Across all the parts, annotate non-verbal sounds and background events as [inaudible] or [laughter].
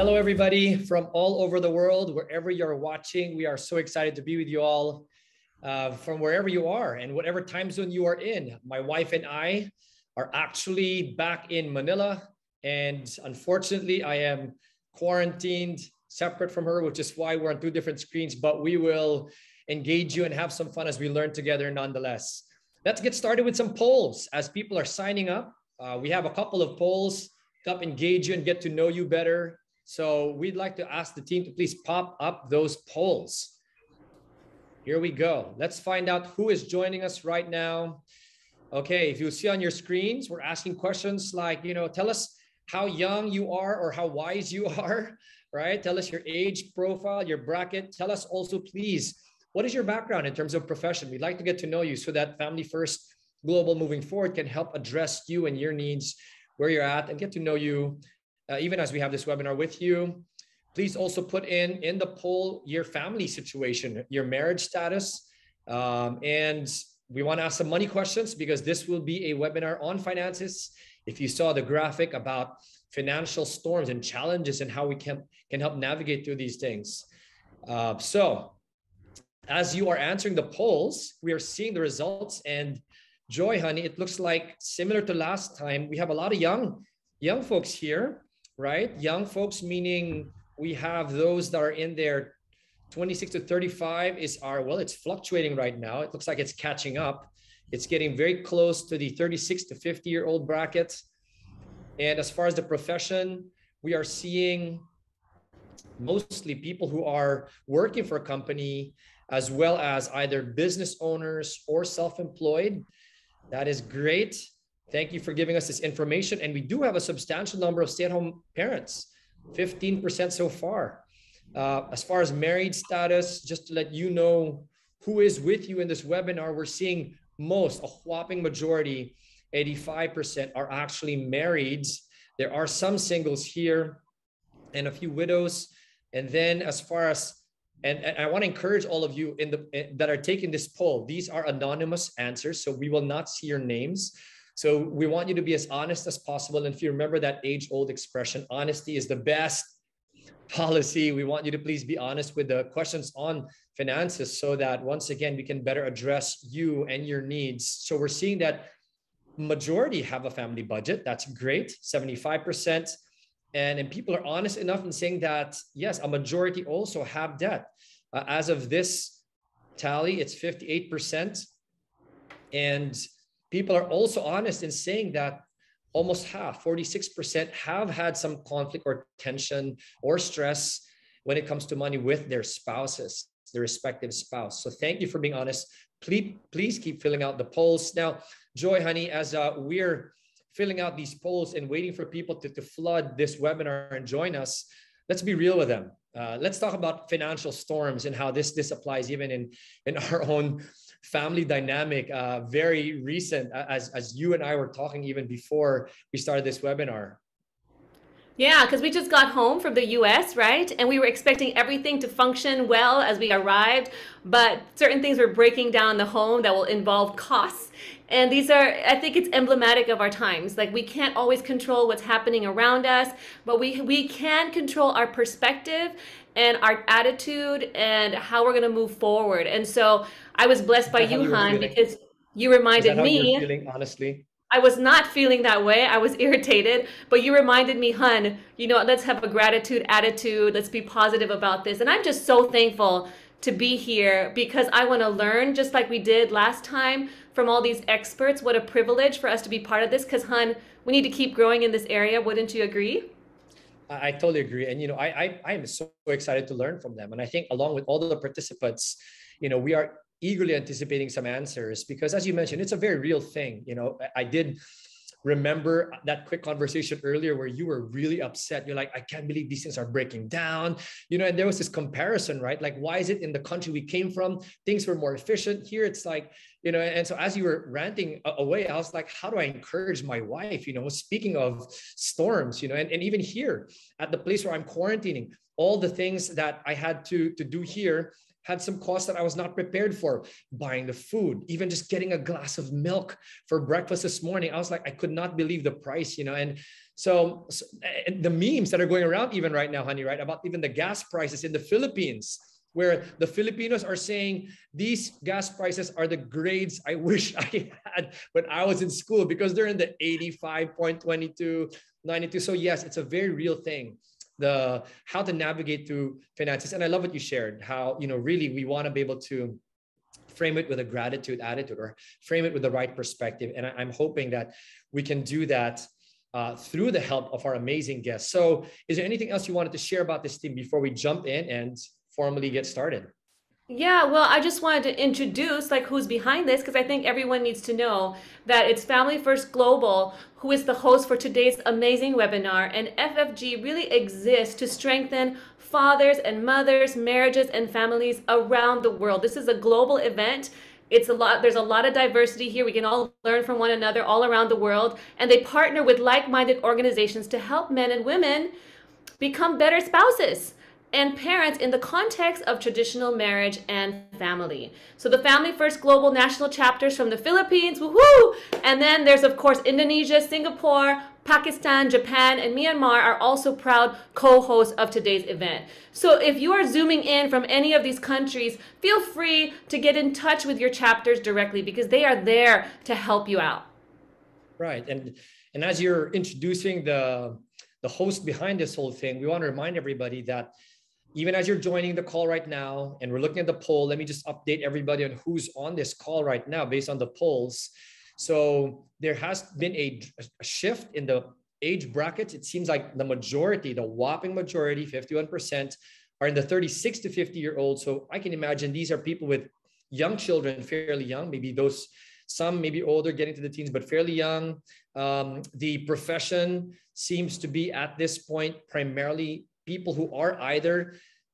Hello, everybody from all over the world, wherever you're watching. We are so excited to be with you all uh, from wherever you are and whatever time zone you are in. My wife and I are actually back in Manila. And unfortunately, I am quarantined separate from her, which is why we're on two different screens, but we will engage you and have some fun as we learn together nonetheless. Let's get started with some polls as people are signing up. Uh, we have a couple of polls to help engage you and get to know you better. So we'd like to ask the team to please pop up those polls. Here we go. Let's find out who is joining us right now. Okay, if you see on your screens, we're asking questions like, you know, tell us how young you are or how wise you [laughs] are, right? Tell us your age profile, your bracket. Tell us also, please, what is your background in terms of profession? We'd like to get to know you so that Family First Global moving forward can help address you and your needs where you're at and get to know you uh, even as we have this webinar with you. Please also put in in the poll your family situation, your marriage status, um, and we want to ask some money questions because this will be a webinar on finances. If you saw the graphic about financial storms and challenges and how we can, can help navigate through these things. Uh, so as you are answering the polls, we are seeing the results and Joy, honey, it looks like similar to last time. We have a lot of young, young folks here, right? Young folks meaning we have those that are in their 26 to 35 is our well, it's fluctuating right now. It looks like it's catching up. It's getting very close to the 36 to 50 year old bracket. And as far as the profession, we are seeing mostly people who are working for a company as well as either business owners or self-employed. That is great. Thank you for giving us this information. And we do have a substantial number of stay-at-home parents, 15% so far. Uh, as far as married status, just to let you know who is with you in this webinar, we're seeing most, a whopping majority, 85% are actually married. There are some singles here and a few widows. And then as far as and, and I want to encourage all of you in the that are taking this poll. These are anonymous answers, so we will not see your names. So we want you to be as honest as possible. And if you remember that age-old expression, honesty is the best [laughs] policy. We want you to please be honest with the questions on finances so that once again we can better address you and your needs. So we're seeing that majority have a family budget. That's great, 75% and, and people are honest enough in saying that, yes, a majority also have debt. Uh, as of this tally, it's 58%. And people are also honest in saying that almost half, 46%, have had some conflict or tension or stress when it comes to money with their spouses, their respective spouse. So thank you for being honest. Please, please keep filling out the polls. Now, Joy, honey, as uh, we're filling out these polls and waiting for people to, to flood this webinar and join us, let's be real with them. Uh, let's talk about financial storms and how this this applies even in in [laughs] our own family dynamic. Uh, very recent, as as you and I were talking even before we started this webinar. Yeah, because we just got home from the US, right? And we were expecting everything to function well as we arrived, but certain things were breaking down the home that will involve costs. And these are, I think it's emblematic of our times. Like we can't always control what's happening around us, but we, we can control our perspective and our attitude and how we're going to move forward. And so I was blessed by you, Han, because you reminded me. feeling, honestly? I was not feeling that way. I was [laughs] irritated, but you reminded me, hun, you know, let's have a gratitude attitude. Let's be positive about this. And I'm just so thankful to be here because I want to learn just like we did last time from all these experts. What a privilege for us to be part of this because, hun, we need to keep growing in this area. Wouldn't you agree? I, I totally agree. And, you know, I, I, I am so excited to learn from them. And I think along with all the participants, you know, we are eagerly anticipating some answers because as you mentioned it's a very real thing. You know i did remember that quick conversation earlier where you were really upset. You're like i can't believe these things are breaking down. You know and there was this comparison right? Like why is it in the country we came from? Things were more efficient. Here it's like you know and so as you were ranting away i was like how do i encourage my wife you know speaking of storms you know and, and even here at the place where i'm quarantining all the things that i had to to do here had some costs that I was not prepared for. Buying the food, even just getting a glass of milk for breakfast this morning. I was like, I could not believe the price, you know. And so, so and the memes that are going around even right now, honey, right? About even the gas prices in the Philippines where the Filipinos are saying these gas prices are the grades I [laughs] wish I had when I was in school because they're in the 85.22, 92. So yes, it's a very real thing. The how to navigate through finances. And I love what you shared, how you know really we want to be able to frame it with a gratitude attitude or frame it with the right perspective. And I'm hoping that we can do that uh, through the help of our amazing guests. So, is there anything else you wanted to share about this team before we jump in and formally get started? Yeah, well, I just wanted to introduce like who's behind this because I think everyone needs to know that it's Family First Global who is the host for today's amazing webinar and FFG really exists to strengthen fathers and mothers, marriages and families around the world. This is a global event. It's a lot there's a lot of diversity here. We can all learn from one another all around the world and they partner with like-minded organizations to help men and women become better spouses and parents in the context of traditional marriage and family. So the Family First Global National Chapters from the Philippines, woohoo! And then there's of course Indonesia, Singapore, Pakistan, Japan, and Myanmar are also proud co-hosts of today's event. So if you are zooming in from any of these countries, feel free to get in touch with your chapters directly because they are there to help you out. Right. And and as you're introducing the the host behind this whole thing, we want to remind everybody that even as you're joining the call right now and we're looking at the poll, let me just update everybody on who's on this call right now based on the polls. So there has been a, a shift in the age brackets. It seems like the majority, the whopping majority, 51%, are in the 36 to 50 year old. So I can imagine these are people with young children, fairly young, maybe those some maybe older, getting to the teens, but fairly young. Um, the profession seems to be at this point primarily people who are either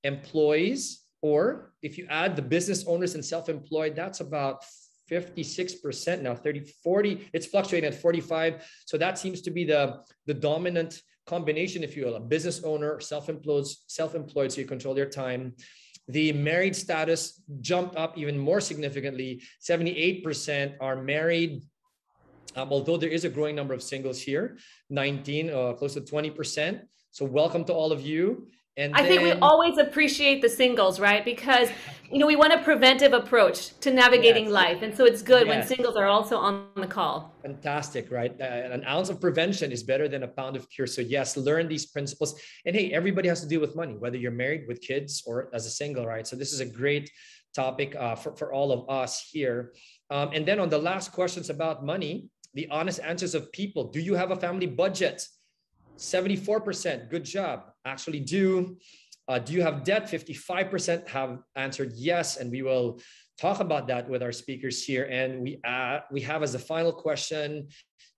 employees or if you add the business owners and self-employed, that's about 56% now, 30, 40, it's fluctuating at 45. So that seems to be the, the dominant combination, if you will, a business owner, self-employed, self-employed, so you control their time. The married status jumped up even more significantly. 78% are married, um, although there is a growing number of singles here, 19, uh, close to 20%. So welcome to all of you. And I then... think we always appreciate the singles, right? Because you know we want a preventive approach to navigating yes. life, and so it's good yes. when singles are also on the call. Fantastic, right? Uh, an ounce of prevention is better than a pound of cure. So yes, learn these principles. And hey, everybody has to deal with money, whether you're married with kids or as a single, right? So this is a great topic uh, for for all of us here. Um, and then on the last questions about money, the honest answers of people: Do you have a family budget? 74%, good job. Actually do. Uh, do you have debt? 55% have answered yes. And we will talk about that with our speakers here. And we, uh, we have as a final question,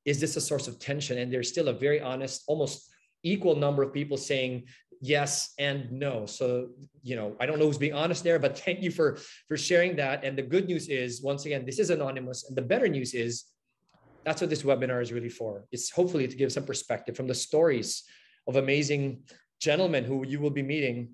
is this a source of tension? And there's still a very honest, almost equal number of people saying yes and no. So, you know, I don't know who's being honest there, but [laughs] thank you for, for sharing that. And the good news is, once again, this is anonymous. And the better news is that's what this webinar is really for. It's hopefully to give some perspective from the stories of amazing gentlemen who you will be meeting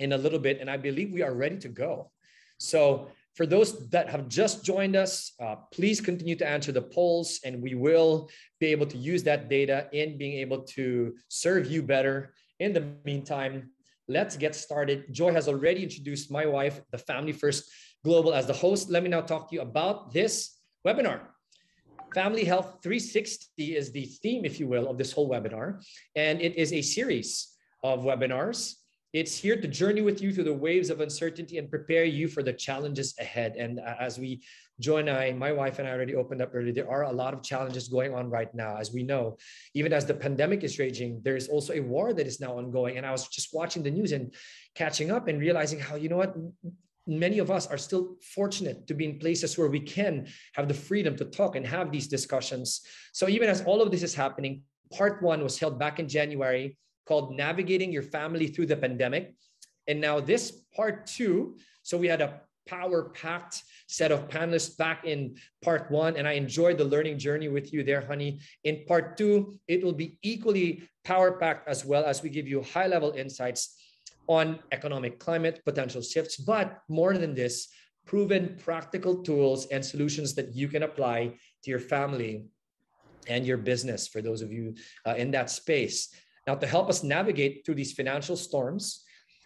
in a little bit. And I believe we are ready to go. So for those that have just joined us, uh, please continue to answer the polls and we will be able to use that data in being able to serve you better. In the meantime, let's get started. Joy has already introduced my wife, the Family First Global, as the host. Let me now talk to you about this webinar. Family Health 360 is the theme, if you will, of this whole webinar. And it is a series of webinars. It's here to journey with you through the waves of uncertainty and prepare you for the challenges ahead. And uh, as we join, I, my wife and I already opened up earlier, there are a lot of challenges going on right now. As we know, even as the pandemic is raging, there is also a war that is now ongoing. And I was just watching the news and catching up and realizing how, you know what, many of us are still fortunate to be in places where we can have the freedom to talk and have these discussions. So even as all of this is happening, part one was held back in January called Navigating Your Family Through the Pandemic. And now this part two, so we had a power packed set of panelists back in part one. And I enjoyed the learning journey with you there, honey. In part two, it will be equally power packed as well as we give you high level insights on economic climate, potential shifts, but more than this, proven practical tools and solutions that you can apply to your family and your business for those of you uh, in that space. Now, to help us navigate through these financial storms,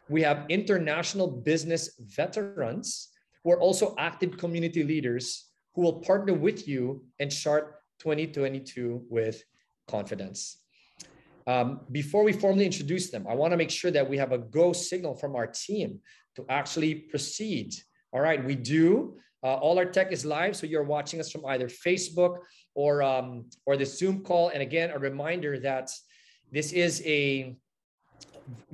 we have international business veterans who are also active community leaders who will partner with you and chart 2022 with confidence. Um, before we formally introduce them, I want to make sure that we have a go signal from our team to actually proceed. All right, we do. Uh, all our tech is live, so you're watching us from either Facebook or um, or the Zoom call. And again, a reminder that this is a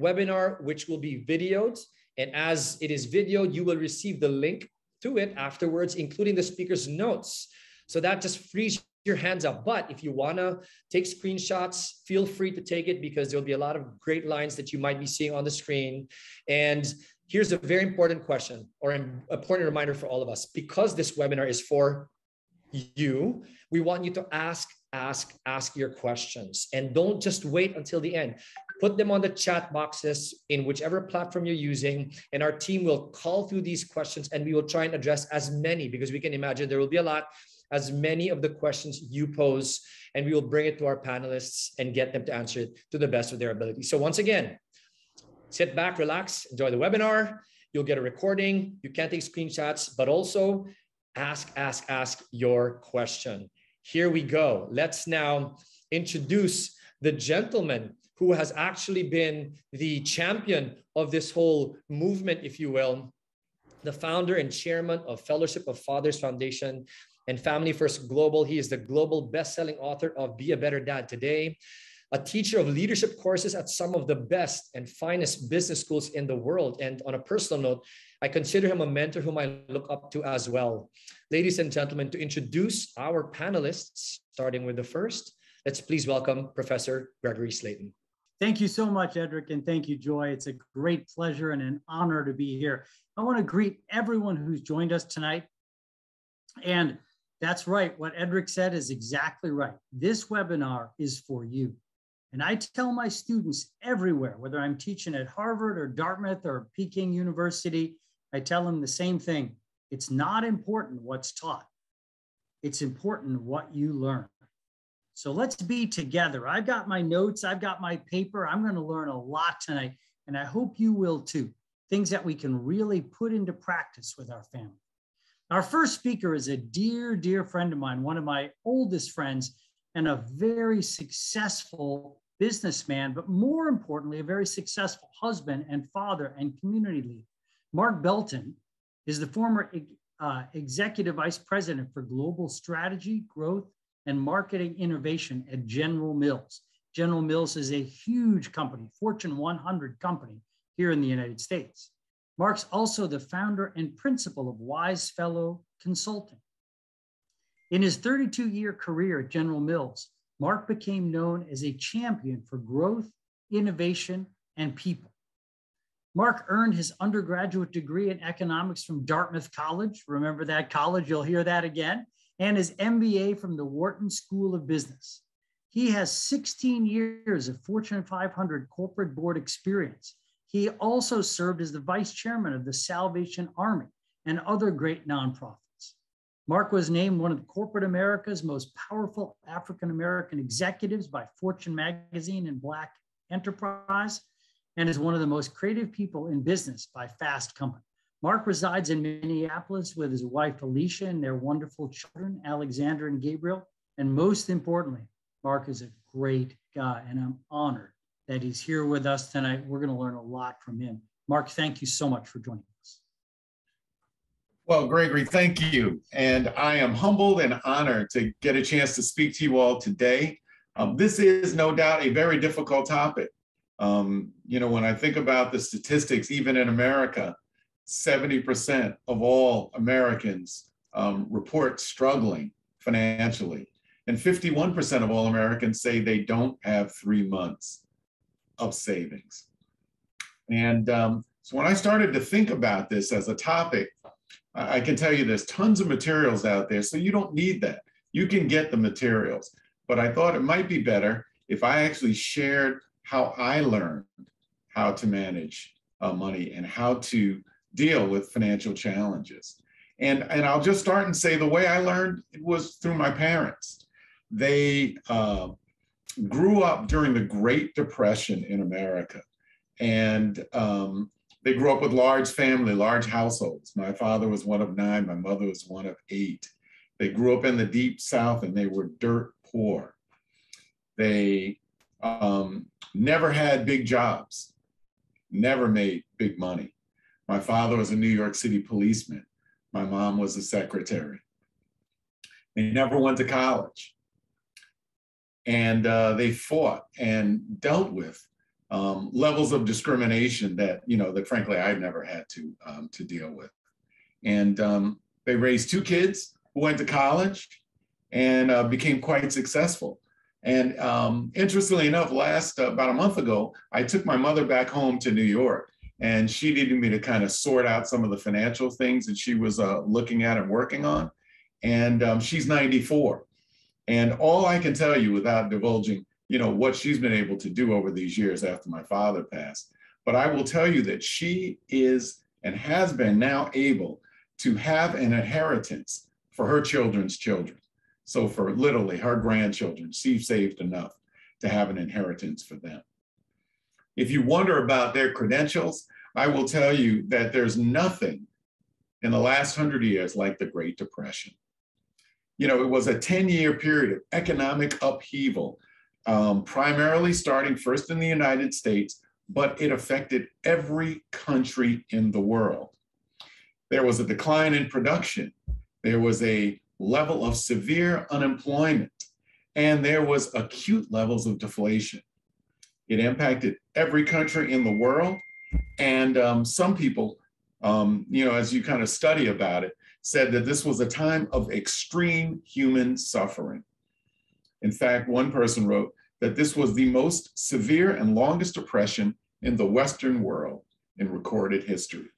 webinar which will be videoed. And as it is videoed, you will receive the link to it afterwards, including the speaker's notes. So that just frees your hands up. But if you want to take screenshots, feel free to take it because there'll be a lot of great lines that you might be seeing on the screen. And here's a very important question or an important reminder for all of us. Because this webinar is for you, we want you to ask ask ask your questions and don't just wait until the end put them on the chat boxes in whichever platform you're using and our team will call through these questions and we will try and address as many because we can imagine there will be a lot as many of the questions you pose and we will bring it to our panelists and get them to answer it to the best of their ability. So once again sit back relax enjoy the webinar. You'll get a recording. You can take screenshots but also ask ask ask your question. Here we go. Let's now introduce the gentleman who has actually been the champion of this whole movement, if you will, the founder and chairman of Fellowship of Fathers Foundation and Family First Global. He is the global best-selling author of Be a Better Dad Today, a teacher of leadership courses at some of the best and finest business schools in the world. And on a personal note, I consider him a mentor whom I look up to as well. Ladies and gentlemen, to introduce our panelists, starting with the first, let's please welcome Professor Gregory Slayton. Thank you so much, Edric, and thank you, Joy. It's a great pleasure and an honor to be here. I want to greet everyone who's joined us tonight. And that's right, what Edric said is exactly right. This webinar is for you. And I tell my students everywhere, whether I'm teaching at Harvard or Dartmouth or Peking University, I tell them the same thing. It's not important what's taught. It's important what you learn. So let's be together. I've got my notes, I've got my paper. I'm going to learn a lot tonight, and I hope you will too. Things that we can really put into practice with our family. Our first speaker is a dear, dear friend of mine, one of my oldest friends, and a very successful businessman, but more importantly, a very successful husband and father and community leader. Mark Belton is the former uh, executive vice president for global strategy, growth, and marketing innovation at General Mills. General Mills is a huge company, Fortune 100 company here in the United States. Mark's also the founder and principal of Wise Fellow Consulting. In his 32 year career at General Mills, Mark became known as a champion for growth, innovation, and people. Mark earned his undergraduate degree in economics from Dartmouth College. Remember that college, you'll hear that again, and his MBA from the Wharton School of Business. He has 16 years of Fortune 500 corporate board experience. He also served as the vice chairman of the Salvation Army and other great nonprofits. Mark was named one of corporate America's most powerful African American executives by Fortune magazine and Black Enterprise and is one of the most creative people in business by Fast Company. Mark resides in Minneapolis with his wife Alicia and their wonderful children, Alexander and Gabriel. And most importantly, Mark is a great guy, and I'm honored that he's here with us tonight. We're going to learn a lot from him. Mark, thank you so much for joining us. Well, Gregory, thank you. And I am humbled and honored to get a chance to speak to you all today. Um, this is no doubt a very difficult topic. Um, you know, when I think about the statistics, even in America, 70% of all Americans um, report struggling financially. And 51% of all Americans say they don't have three months of savings. And um, so when I started to think about this as a topic, I can tell you there's tons of materials out there, so you don't need that. You can get the materials. But I thought it might be better if I actually shared how I learned how to manage uh, money and how to deal with financial challenges. And, and I'll just start and say the way I learned it was through my parents. They uh, grew up during the Great Depression in America. And um, they grew up with large family, large households. My father was one of nine, my mother was one of eight. They grew up in the deep South and they were dirt poor. They um, never had big jobs, never made big money. My father was a New York City policeman. My mom was a secretary. They never went to college. And uh, they fought and dealt with um, levels of discrimination that, you know, that frankly I've never had to, um, to deal with. And um, they raised two kids who went to college and uh, became quite successful. And um, interestingly enough, last uh, about a month ago, I took my mother back home to New York and she needed me to kind of sort out some of the financial things that she was uh, looking at and working on. And um, she's 94. And all I can tell you without divulging, you know, what she's been able to do over these years after my father passed, but I will tell you that she is and has been now able to have an inheritance for her children's children. So for literally her grandchildren, she saved enough to have an inheritance for them. If you wonder about their credentials, I will tell you that there's nothing in the last hundred years like the Great Depression. You know, it was a 10 year period of economic upheaval, um, primarily starting first in the United States, but it affected every country in the world. There was a decline in production. There was a level of severe unemployment, and there was acute levels of deflation. It impacted every country in the world. And um, some people, um, you know, as you kind of study about it, said that this was a time of extreme human suffering. In fact, one person wrote that this was the most severe and longest depression in the Western world in recorded history.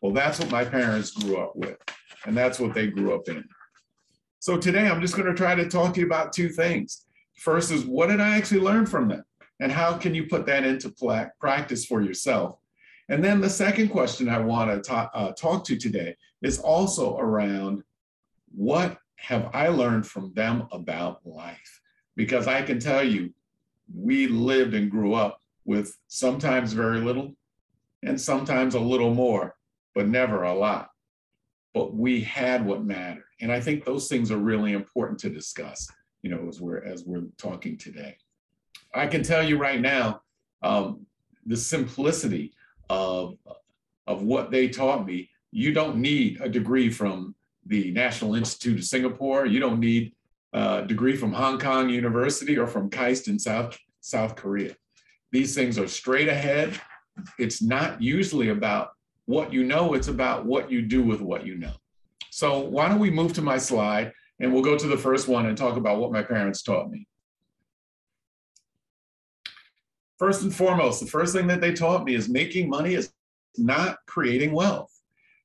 Well, that's what my parents grew up with, and that's what they grew up in. So today I'm just going to try to talk to you about two things. First is what did I actually learn from them? And how can you put that into practice for yourself? And then the second question I want to talk, uh, talk to today is also around what have I learned from them about life? Because I can tell you, we lived and grew up with sometimes very little and sometimes a little more, but never a lot. But we had what mattered. And I think those things are really important to discuss, you know, as we're as we're talking today. I can tell you right now, um, the simplicity of, of what they taught me, you don't need a degree from the National Institute of Singapore. You don't need a degree from Hong Kong University or from KAIST in South, South Korea. These things are straight ahead. It's not usually about what you know, it's about what you do with what you know. So why don't we move to my slide and we'll go to the first one and talk about what my parents taught me. First and foremost, the first thing that they taught me is making money is not creating wealth.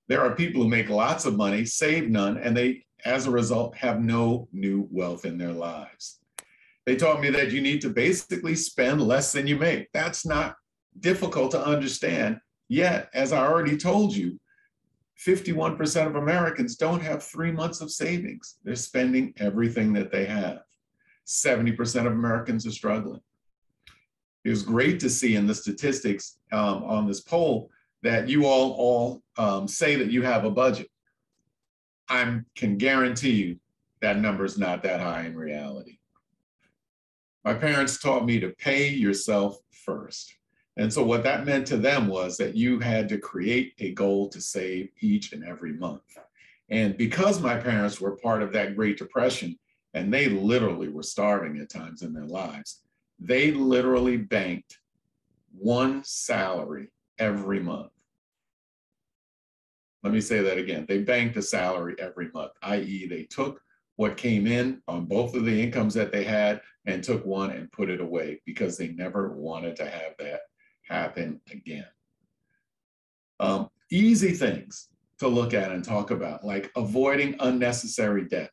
There are people who make lots of money, save none, and they, as a result, have no new wealth in their lives. They taught me that you need to basically spend less than you make. That's not difficult to understand. Yet, as I already told you, 51% of Americans don't have three months of savings. They're spending everything that they have. 70% of Americans are struggling it was great to see in the statistics um, on this poll that you all all um, say that you have a budget. I can guarantee you that number is not that high in reality. My parents taught me to pay yourself first. And so what that meant to them was that you had to create a goal to save each and every month. And because my parents were part of that Great Depression, and they literally were starving at times in their lives, they literally banked one salary every month. Let me say that again. They banked a salary every month, i.e., they took what came in on both of the incomes that they had and took one and put it away because they never wanted to have that happen again. Um, easy things to look at and talk about, like avoiding unnecessary debt.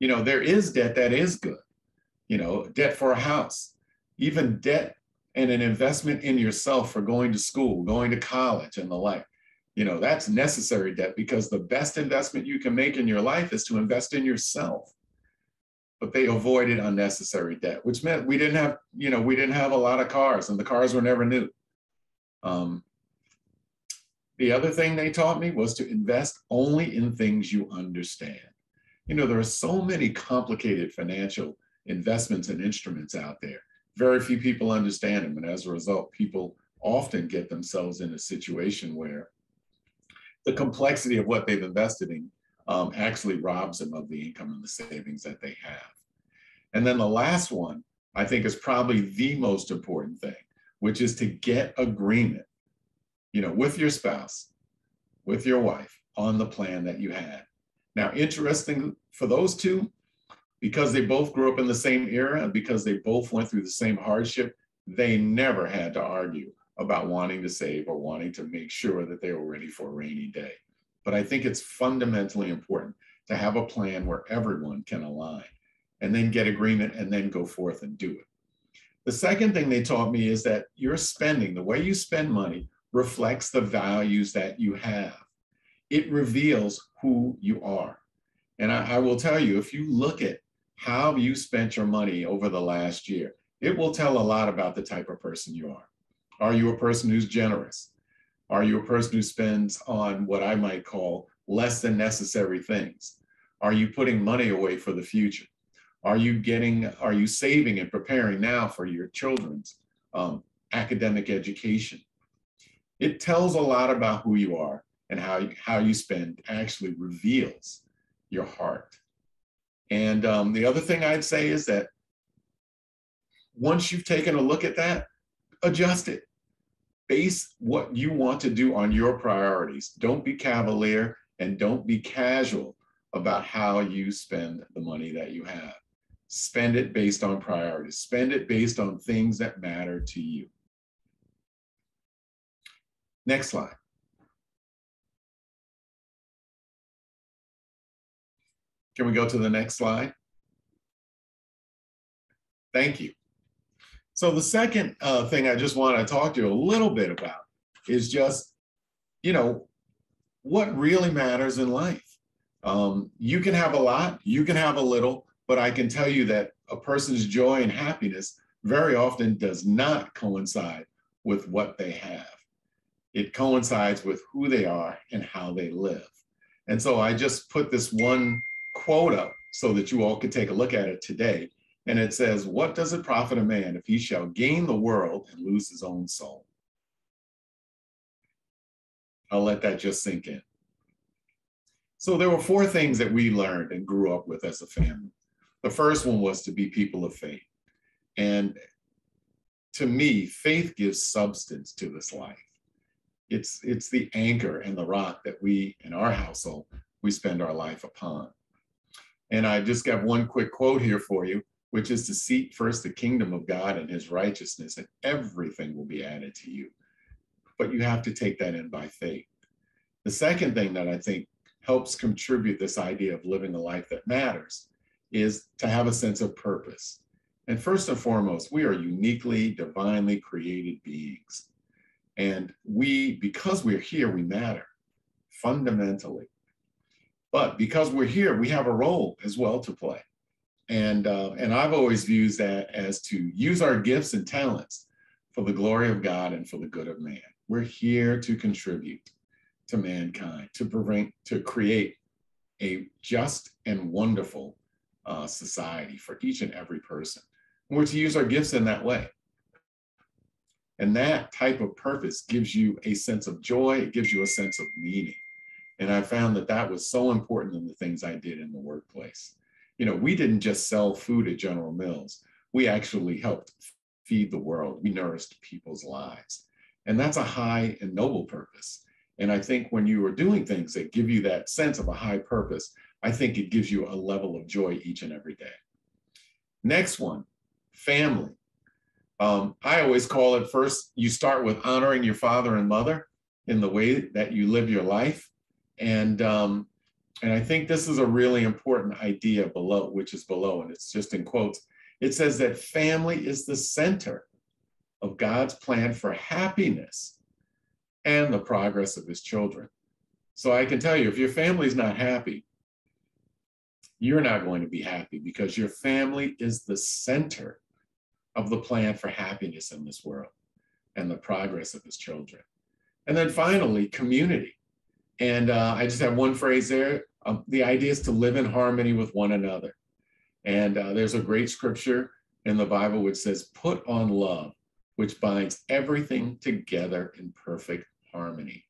You know, there is debt that is good you know, debt for a house, even debt and an investment in yourself for going to school, going to college, and the like. You know, that's necessary debt because the best investment you can make in your life is to invest in yourself. But they avoided unnecessary debt, which meant we didn't have, you know, we didn't have a lot of cars and the cars were never new. Um, the other thing they taught me was to invest only in things you understand. You know, there are so many complicated financial investments and instruments out there. Very few people understand them. And as a result, people often get themselves in a situation where the complexity of what they've invested in um, actually robs them of the income and the savings that they have. And then the last one, I think, is probably the most important thing, which is to get agreement you know, with your spouse, with your wife on the plan that you had. Now, interesting for those two, because they both grew up in the same era because they both went through the same hardship, they never had to argue about wanting to save or wanting to make sure that they were ready for a rainy day. But I think it's fundamentally important to have a plan where everyone can align and then get agreement and then go forth and do it. The second thing they taught me is that your spending, the way you spend money, reflects the values that you have. It reveals who you are. And I, I, will tell you, if you look at how you spent your money over the last year, it will tell a lot about the type of person you are. Are you a person who's generous? Are you a person who spends on what I might call less than necessary things? Are you putting money away for the future? Are you getting, are you saving and preparing now for your children's um, academic education? it tells a lot about who you are and how you, how you spend actually reveals your heart. And um, the other thing I'd say is that once you've taken a look at that, adjust it. Base what you want to do on your priorities. Don't be cavalier and don't be casual about how you spend the money that you have. Spend it based on priorities. Spend it based on things that matter to you. Next slide. Can we go to the next slide? Thank you. So the second uh, thing I just want to talk to you a little bit about is just, you know, what really matters in life. Um, you can have a lot, you can have a little, but I can tell you that a person's joy and happiness very often does not coincide with what they have it coincides with who they are and how they live. And so I just put this one quote up so that you all could take a look at it today. And it says, What does it profit a man if he shall gain the world and lose his own soul? I'll let that just sink in. So there were four things that we learned and grew up with as a family. The first one was to be people of faith. And to me, faith gives substance to this life it's it's the anchor and the rock that we in our household we spend our life upon. And I just got one quick quote here for you, which is to seek first the kingdom of God and his righteousness, and everything will be added to you. But you have to take that in by faith. The second thing that I think helps contribute this idea of living a life that matters is to have a sense of purpose. And first and foremost, we are uniquely, divinely created beings. And we, because we're here, we matter fundamentally. But because we're here, we have a role as well to play. And, uh, and I've always viewed that as to use our gifts and talents for the glory of God and for the good of man. We're here to contribute to mankind, to prevent, to create a just and wonderful uh, society for each and every person. And we're to use our gifts in that way. And that type of purpose gives you a sense of joy, it gives you a sense of meaning. And I found that that was so important in the things I did in the workplace. You know, we didn't just sell food at General Mills, we actually helped feed the world, we nourished people's lives. And that's a high and noble purpose. And I think when you are doing things that give you that sense of a high purpose, I think it gives you a level of joy each and every day. Next one, family. Um, I always call it first, you start with honoring your father and mother in the way that you live your life. And, um, and I think this is a really important idea below, which is below, and it's just in quotes. It says that family is the center of God's plan for happiness and the progress of his children. So I can tell you, if your family's not happy, you're not going to be happy because your family is the center of the plan for happiness in this world and the progress of his children. And then finally, community. And uh, I just have one phrase there. Um, the idea is to live in harmony with one another. And uh, there's a great scripture in the Bible which says, put on love, which binds everything together in perfect harmony.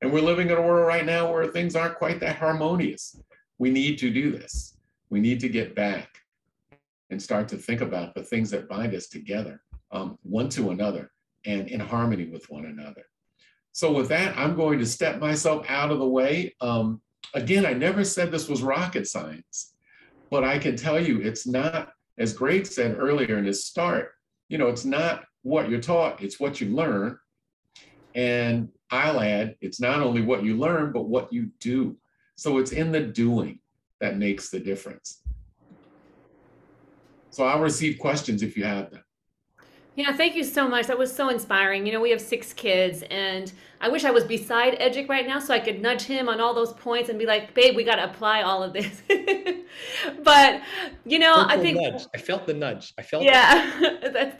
And we're living in a world right now where things aren't quite that harmonious. We need to do this. We need to get back and start to think about the things that bind us together, um, one to another, and in harmony with one another. So, with that, I'm going to step myself out of the way. Um, again, I never said this was rocket science, but I can tell you it's not, as Greg said earlier in his start, you know, it's not what you're taught, it's what you learn. And I'll add, it's not only what you learn, but what you do. So it's in the doing that makes the difference. So I'll receive questions if you have them. Yeah, thank you so much. That was so inspiring. You know, we have six kids, and I wish I was beside Edric right now so I could nudge him on all those points and be like, babe, we got to apply all of this. [laughs] but, you know, I think. Nudge. I felt the nudge. I felt Yeah. [laughs] That's,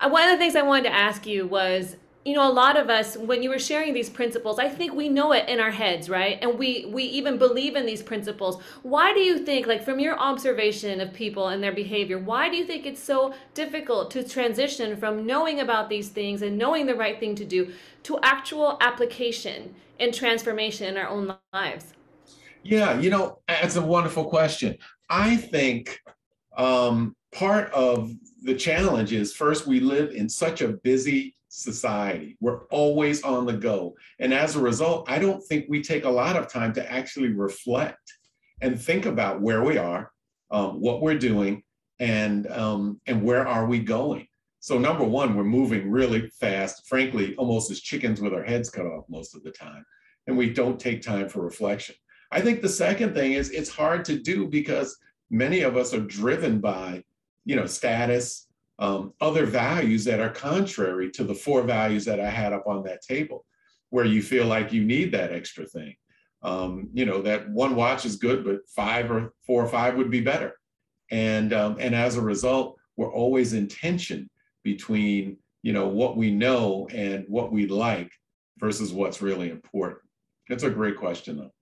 uh, one of the things I wanted to ask you was you know a lot of us when you were sharing these principles i think we know it in our heads right? And we we even believe in these principles. Why do you think like from your observation of people and their behavior why do you think it's so difficult to transition from knowing about these things and knowing the right thing to do to actual application and transformation in our own lives? Yeah you know that's a wonderful question. I think um, part of the challenge is first we live in such a busy society. We're always on the go. And as a result, I don't think we take a lot of time to actually reflect and think about where we are, um, what we're doing, and, um, and where are we going. So number one, we're moving really fast, frankly, almost as chickens with our heads cut off most of the time. And we don't take time for reflection. I think the second thing is it's hard to do because many of us are driven by, you know, status, um, other values that are contrary to the four values that I had up on that table, where you feel like you need that extra thing. Um, you know, that one watch is good, but five or four or five would be better. And, um, and as a result, we're always in tension between, you know, what we know and what we like versus what's really important. That's a great question, though.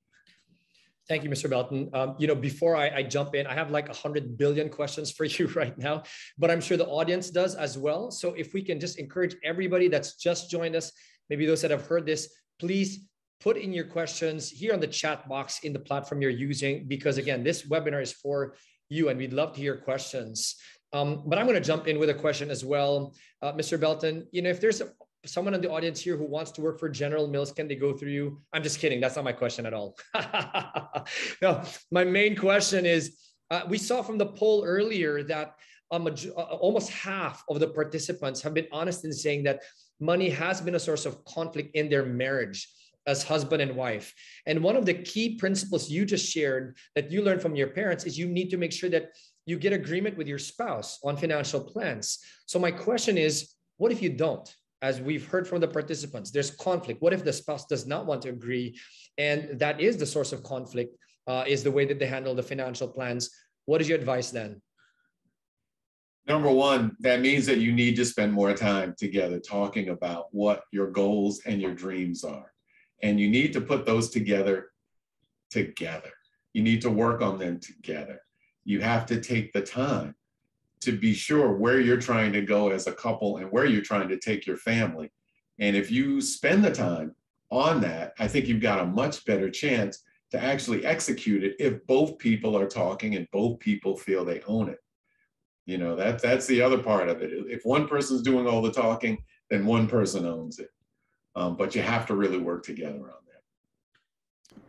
Thank you, Mr. Belton. Um, you know, before I, I, jump in, I have like a hundred billion questions for [laughs] you right now, but I'm sure the audience does as well. So if we can just encourage everybody that's just joined us, maybe those that have heard this, please put in your questions here on the chat box in the platform you're using, because again, this webinar is for you and we'd love to hear questions. Um, but I'm going to jump in with a question as well, uh, Mr. Belton. You know, if there's a, someone in the audience here who wants to work for General Mills, can they go through you? I'm just kidding. That's not my question at all. [laughs] no, my main question is uh, we saw from the poll earlier that um, almost half of the participants have been honest in saying that money has been a source of conflict in their marriage as husband and wife. And one of the key principles you just shared that you learned from your parents is you need to make sure that you get agreement with your spouse on financial plans. So my question is, what if you don't? As we've heard from the participants, there's conflict. What if the spouse does not want to agree? And that is the source of conflict, uh, is the way that they handle the financial plans. What is your advice then? Number one, that means that you need to spend more time together talking about what your goals and your dreams are. And you need to put those together together. You need to work on them together. You have to take the time to be sure where you're trying to go as a couple and where you're trying to take your family. And if you spend the time on that, I think you've got a much better chance to actually execute it if both people are talking and both people feel they own it. You know, that, that's the other part of it. If one person's doing all the talking, then one person owns it. Um, but you have to really work together on that.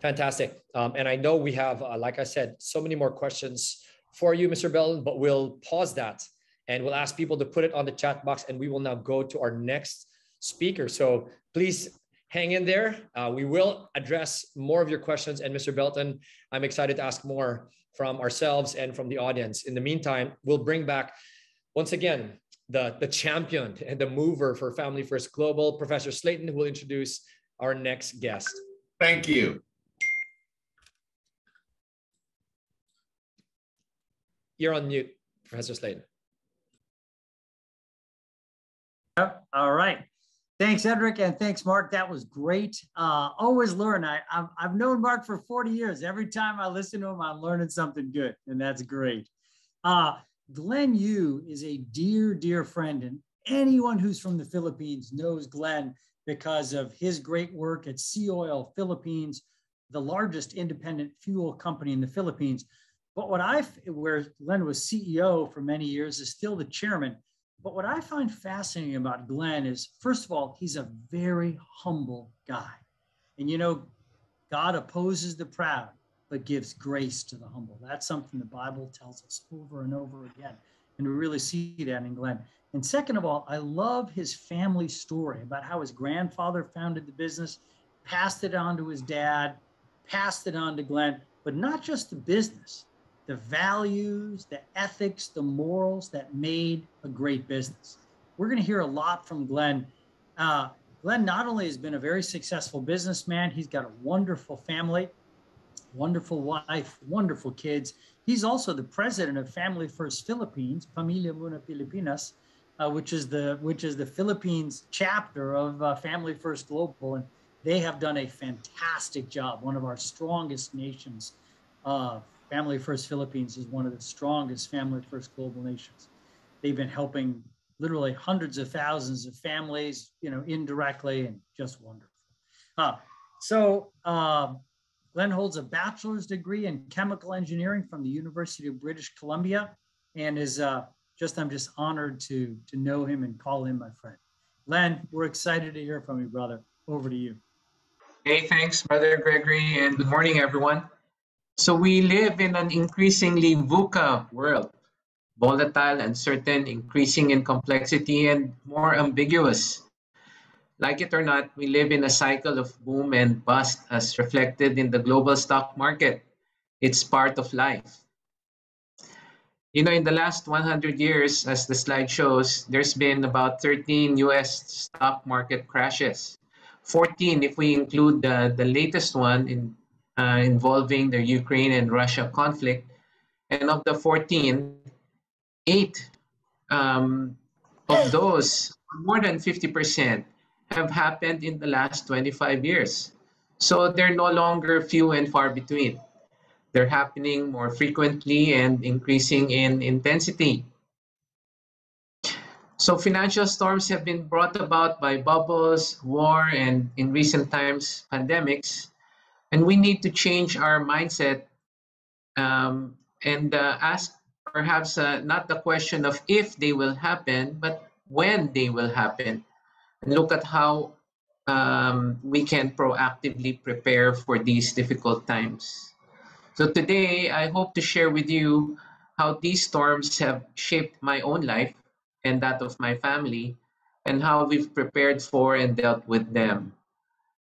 Fantastic. Um, and I know we have, uh, like I said, so many more questions for you, Mr. Bell, but we'll pause that and we'll ask people to put it on the chat box and we will now go to our next speaker. So please hang in there. Uh, we will address more of your questions. And Mr. Belton, I'm excited to ask more from ourselves and from the audience. In the meantime, we'll bring back, once again, the, the champion and the mover for Family First Global, Professor Slayton, who will introduce our next guest. Thank you. You're on mute, Professor Slayton. All right. Thanks, Edric, and thanks, Mark. That was great. Uh, always learn. I, I've, I've known Mark for 40 years. Every time I listen to him, I'm learning something good, and that's great. Uh, Glenn Yu is a dear, dear friend, and anyone who's from the Philippines knows Glenn because of his great work at SEAOIL Philippines, the largest independent fuel company in the Philippines. But what I, where Glenn was CEO for many years, is still the chairman. But what I find fascinating about Glenn is, first of all, he's a very humble guy. And you know, God opposes the proud, but gives grace to the humble. That's something the Bible tells us over and over again. And we really see that in Glenn. And second of all, I love his family story about how his grandfather founded the business, passed it on to his dad, passed it on to Glenn, but not just the business, the values, the ethics, the morals that made a great business. We're going to hear a lot from Glenn. Uh, Glenn not only has been a very successful businessman, he's got a wonderful family, wonderful wife, wonderful kids. He's also the president of Family First Philippines, Pamilya Muna Pilipinas, uh, which is the which is the Philippines chapter of uh, Family First Global, and they have done a fantastic job. One of our strongest nations uh, Family First Philippines is one of the strongest Family First global nations. They've been helping literally hundreds of thousands of families, you know, indirectly and just wonderful. Uh, so uh, Glenn holds a bachelor's degree in chemical engineering from the University of British Columbia and is uh, just, I'm just honored to, to know him and call him my friend. Glenn, we're excited to hear from you, brother. Over to you. Hey, thanks, Brother Gregory, and good morning, everyone. So we live in an increasingly VUCA world, volatile, uncertain, increasing in complexity, and more ambiguous. Like it or not, we live in a cycle of boom and bust as reflected in the global stock market. It's part of life. You know, in the last 100 years, as the slide shows, there's been about 13 US stock market crashes. 14 if we include the, the latest one in uh, involving the Ukraine and Russia conflict. And of the 14, eight um, of those, more than 50%, have happened in the last 25 years. So they're no longer few and far between. They're happening more frequently and increasing in intensity. So financial storms have been brought about by bubbles, war, and in recent times, pandemics. And we need to change our mindset um, and uh, ask perhaps uh, not the question of if they will happen, but when they will happen. And look at how um, we can proactively prepare for these difficult times. So today, I hope to share with you how these storms have shaped my own life and that of my family, and how we've prepared for and dealt with them.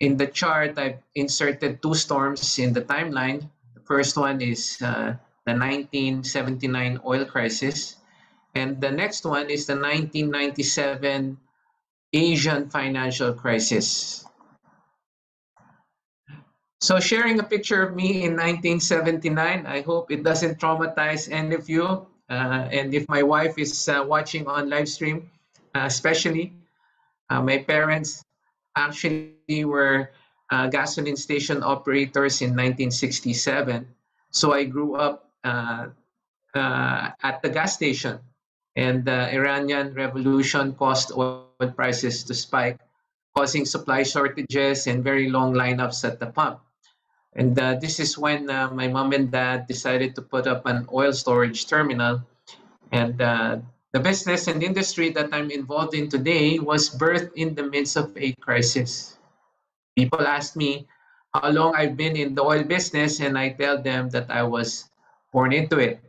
In the chart, I've inserted two storms in the timeline. The first one is uh, the 1979 oil crisis, and the next one is the 1997 Asian financial crisis. So sharing a picture of me in 1979, I hope it doesn't traumatize any of you. Uh, and if my wife is uh, watching on live stream, uh, especially, uh, my parents actually were uh, gasoline station operators in 1967. So I grew up uh, uh, at the gas station, and the Iranian Revolution caused oil prices to spike, causing supply shortages and very long lineups at the pump. And uh, this is when uh, my mom and dad decided to put up an oil storage terminal. And uh, the business and industry that I'm involved in today was birthed in the midst of a crisis. People ask me how long I've been in the oil business, and I tell them that I was born into it.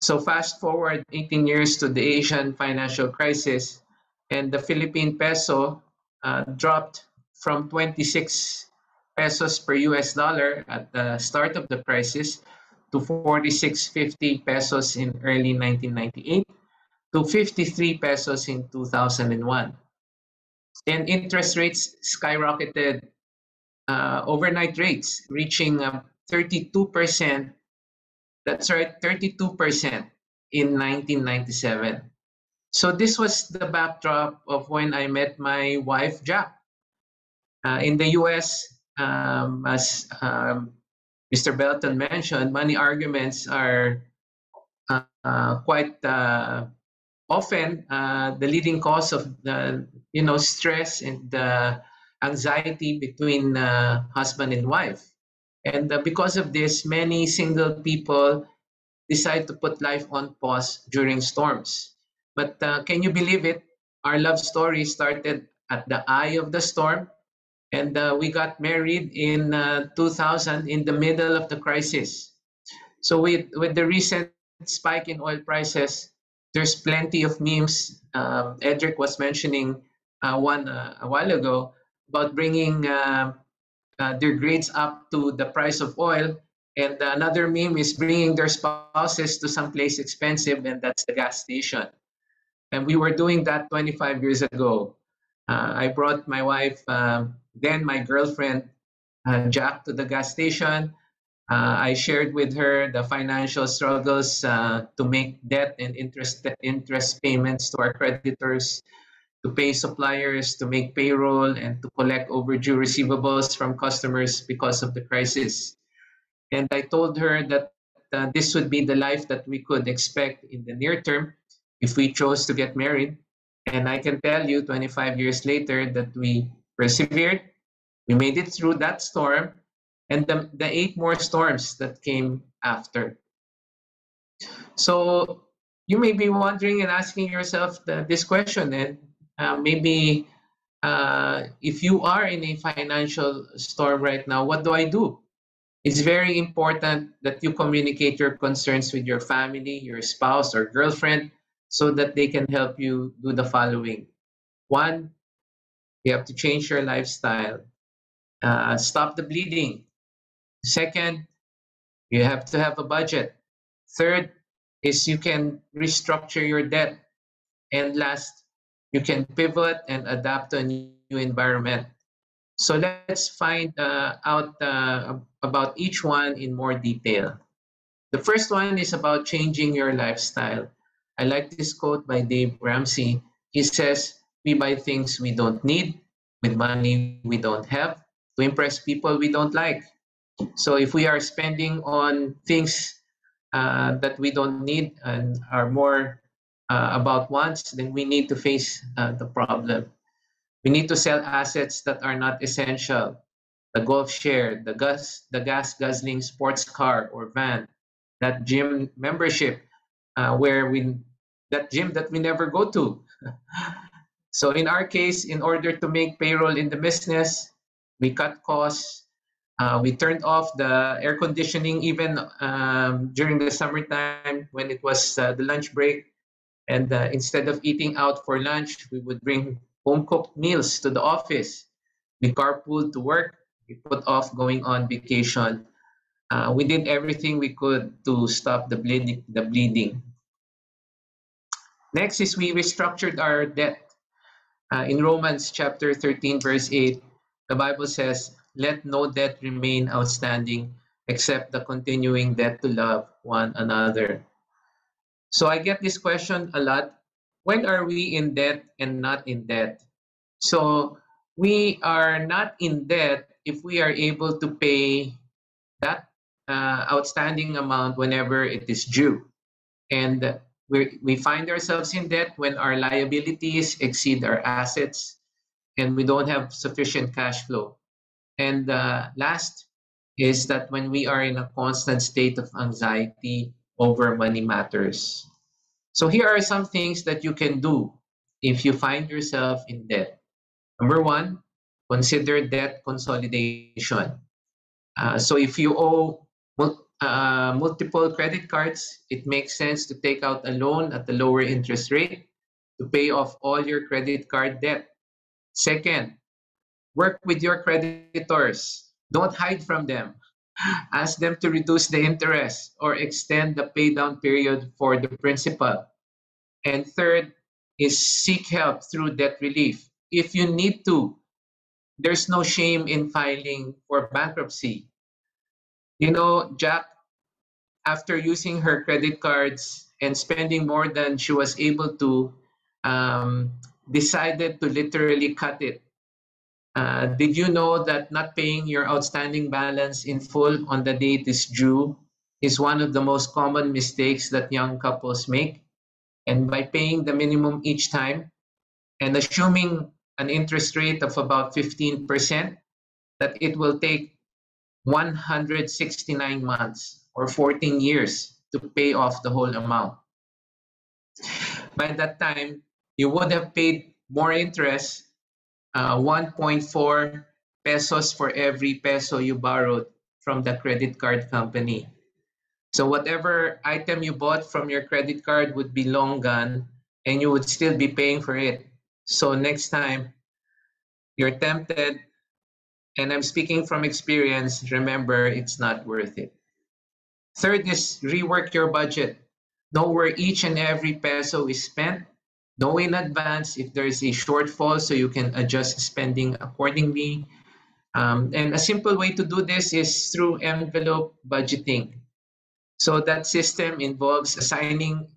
So, fast forward 18 years to the Asian financial crisis, and the Philippine peso uh, dropped from 26 pesos per US dollar at the start of the crisis to 46.50 pesos in early 1998 to 53 pesos in 2001. Then interest rates skyrocketed uh, overnight rates, reaching um, 32%. That's right, 32% in 1997. So this was the backdrop of when I met my wife, Jack. Uh, in the US, um, as um, Mr. Belton mentioned, money arguments are uh, uh, quite uh, often uh, the leading cause of the you know stress and the anxiety between uh, husband and wife. And because of this, many single people decide to put life on pause during storms. But can you believe it? Our love story started at the eye of the storm and uh, we got married in uh, 2000 in the middle of the crisis. So with with the recent spike in oil prices, there's plenty of memes. Um, Edric was mentioning uh, one uh, a while ago about bringing uh, uh, their grades up to the price of oil. And another meme is bringing their spouses to some place expensive, and that's the gas station. And we were doing that 25 years ago. I brought my wife um, then my girlfriend uh, Jack to the gas station. Uh, I shared with her the financial struggles uh, to make debt and interest interest payments to our creditors, to pay suppliers, to make payroll, and to collect overdue receivables from customers because of the crisis. And I told her that uh, this would be the life that we could expect in the near term if we chose to get married. And I can tell you 25 years later that we persevered. We made it through that storm and the, the eight more storms that came after. So you may be wondering and asking yourself the, this question, and uh, maybe uh, if you are in a financial storm right now, what do I do? It's very important that you communicate your concerns with your family, your spouse, or girlfriend so that they can help you do the following. One, you have to change your lifestyle. Uh, stop the bleeding. Second, you have to have a budget. Third is you can restructure your debt. And last, you can pivot and adapt to a new environment. So let's find uh, out uh, about each one in more detail. The first one is about changing your lifestyle. I like this quote by Dave Ramsey. He says, we buy things we don't need with money we don't have to impress people we don't like. So if we are spending on things uh, that we don't need and are more uh, about wants, then we need to face uh, the problem. We need to sell assets that are not essential. The golf share, the gas, the gas guzzling sports car or van, that gym membership, uh, where we, that gym that we never go to. [laughs] So in our case, in order to make payroll in the business, we cut costs. Uh, we turned off the air conditioning even um, during the summertime when it was uh, the lunch break. And uh, instead of eating out for lunch, we would bring home cooked meals to the office. We carpooled to work. We put off going on vacation. Uh, we did everything we could to stop the bleeding. The bleeding. Next is we restructured our debt. Uh, in Romans chapter 13, verse 8, the Bible says, Let no debt remain outstanding except the continuing debt to love one another. So I get this question a lot. When are we in debt and not in debt? So we are not in debt if we are able to pay that uh, outstanding amount whenever it is due. And we we find ourselves in debt when our liabilities exceed our assets and we don't have sufficient cash flow. And uh, last is that when we are in a constant state of anxiety over money matters. So here are some things that you can do if you find yourself in debt. Number one, consider debt consolidation. Uh, so if you owe uh, multiple credit cards, it makes sense to take out a loan at a lower interest rate to pay off all your credit card debt. Second, work with your creditors. Don't hide from them. [gasps] Ask them to reduce the interest or extend the pay down period for the principal. And third is seek help through debt relief. If you need to, there's no shame in filing for bankruptcy. You know, Jack, after using her credit cards and spending more than she was able to, um, decided to literally cut it. Uh, did you know that not paying your outstanding balance in full on the date is due is one of the most common mistakes that young couples make? And by paying the minimum each time and assuming an interest rate of about 15%, that it will take 169 months or 14 years to pay off the whole amount. By that time, you would have paid more interest, uh, 1.4 pesos for every peso you borrowed from the credit card company. So whatever item you bought from your credit card would be long gone and you would still be paying for it. So next time you're tempted, and I'm speaking from experience, remember it's not worth it. Third is rework your budget. Know where each and every peso is spent. Know in advance if there is a shortfall so you can adjust spending accordingly. Um, and a simple way to do this is through envelope budgeting. So that system involves assigning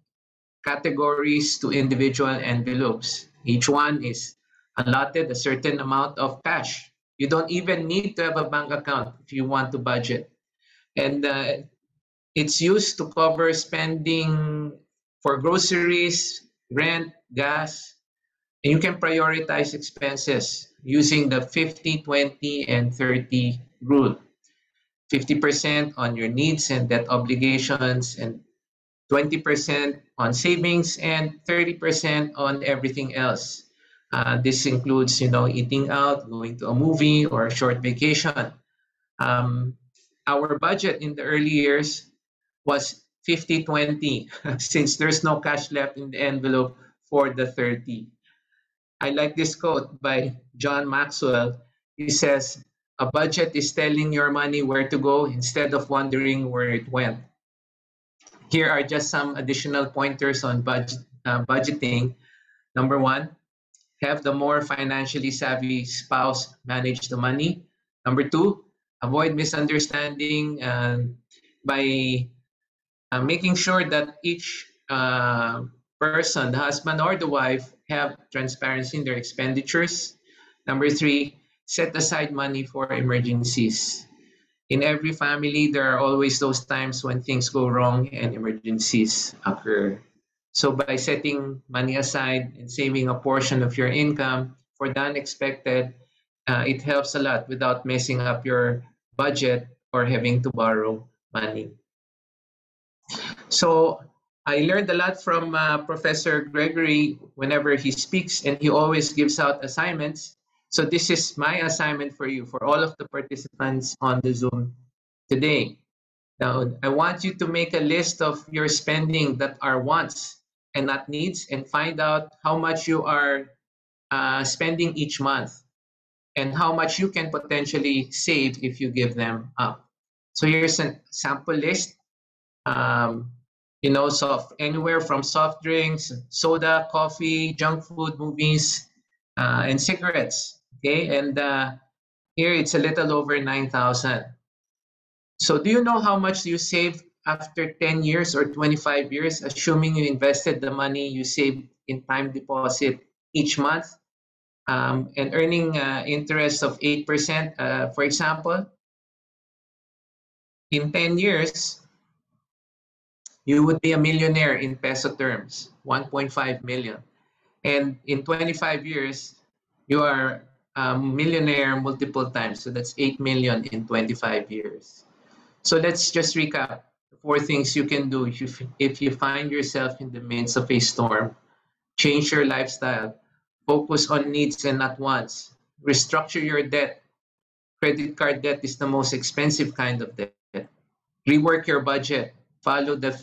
categories to individual envelopes. Each one is allotted a certain amount of cash. You don't even need to have a bank account if you want to budget. And uh, it's used to cover spending for groceries, rent, gas, and you can prioritize expenses using the 50, 20, and 30 rule. 50% on your needs and debt obligations, and 20% on savings, and 30% on everything else. Uh, this includes, you know, eating out, going to a movie or a short vacation. Um, our budget in the early years was 50-20 [laughs] since there's no cash left in the envelope for the 30. I like this quote by John Maxwell. He says, a budget is telling your money where to go instead of wondering where it went. Here are just some additional pointers on budget, uh, budgeting. Number one, have the more financially savvy spouse manage the money. Number two, avoid misunderstanding uh, by uh, making sure that each uh, person, the husband or the wife, have transparency in their expenditures. Number three, set aside money for emergencies. In every family, there are always those times when things go wrong and emergencies occur. So by setting money aside and saving a portion of your income for the unexpected, uh, it helps a lot without messing up your budget or having to borrow money. So I learned a lot from uh, Professor Gregory whenever he speaks, and he always gives out assignments. So this is my assignment for you, for all of the participants on the Zoom today. Now, I want you to make a list of your spending that are wants and not needs and find out how much you are uh, spending each month and how much you can potentially save if you give them up. So here's a sample list. Um, you know, soft anywhere from soft drinks, soda, coffee, junk food, movies, uh, and cigarettes. Okay, and uh, here it's a little over nine thousand. So, do you know how much you save after 10 years or 25 years, assuming you invested the money you saved in time deposit each month um, and earning uh, interest of 8%, uh, for example? In 10 years, you would be a millionaire in peso terms, 1.5 million. And in 25 years, you are a millionaire multiple times. So that's 8 million in 25 years. So let's just recap four things you can do if you, if you find yourself in the midst of a storm. Change your lifestyle. Focus on needs and not wants. Restructure your debt. Credit card debt is the most expensive kind of debt. Rework your budget. Follow the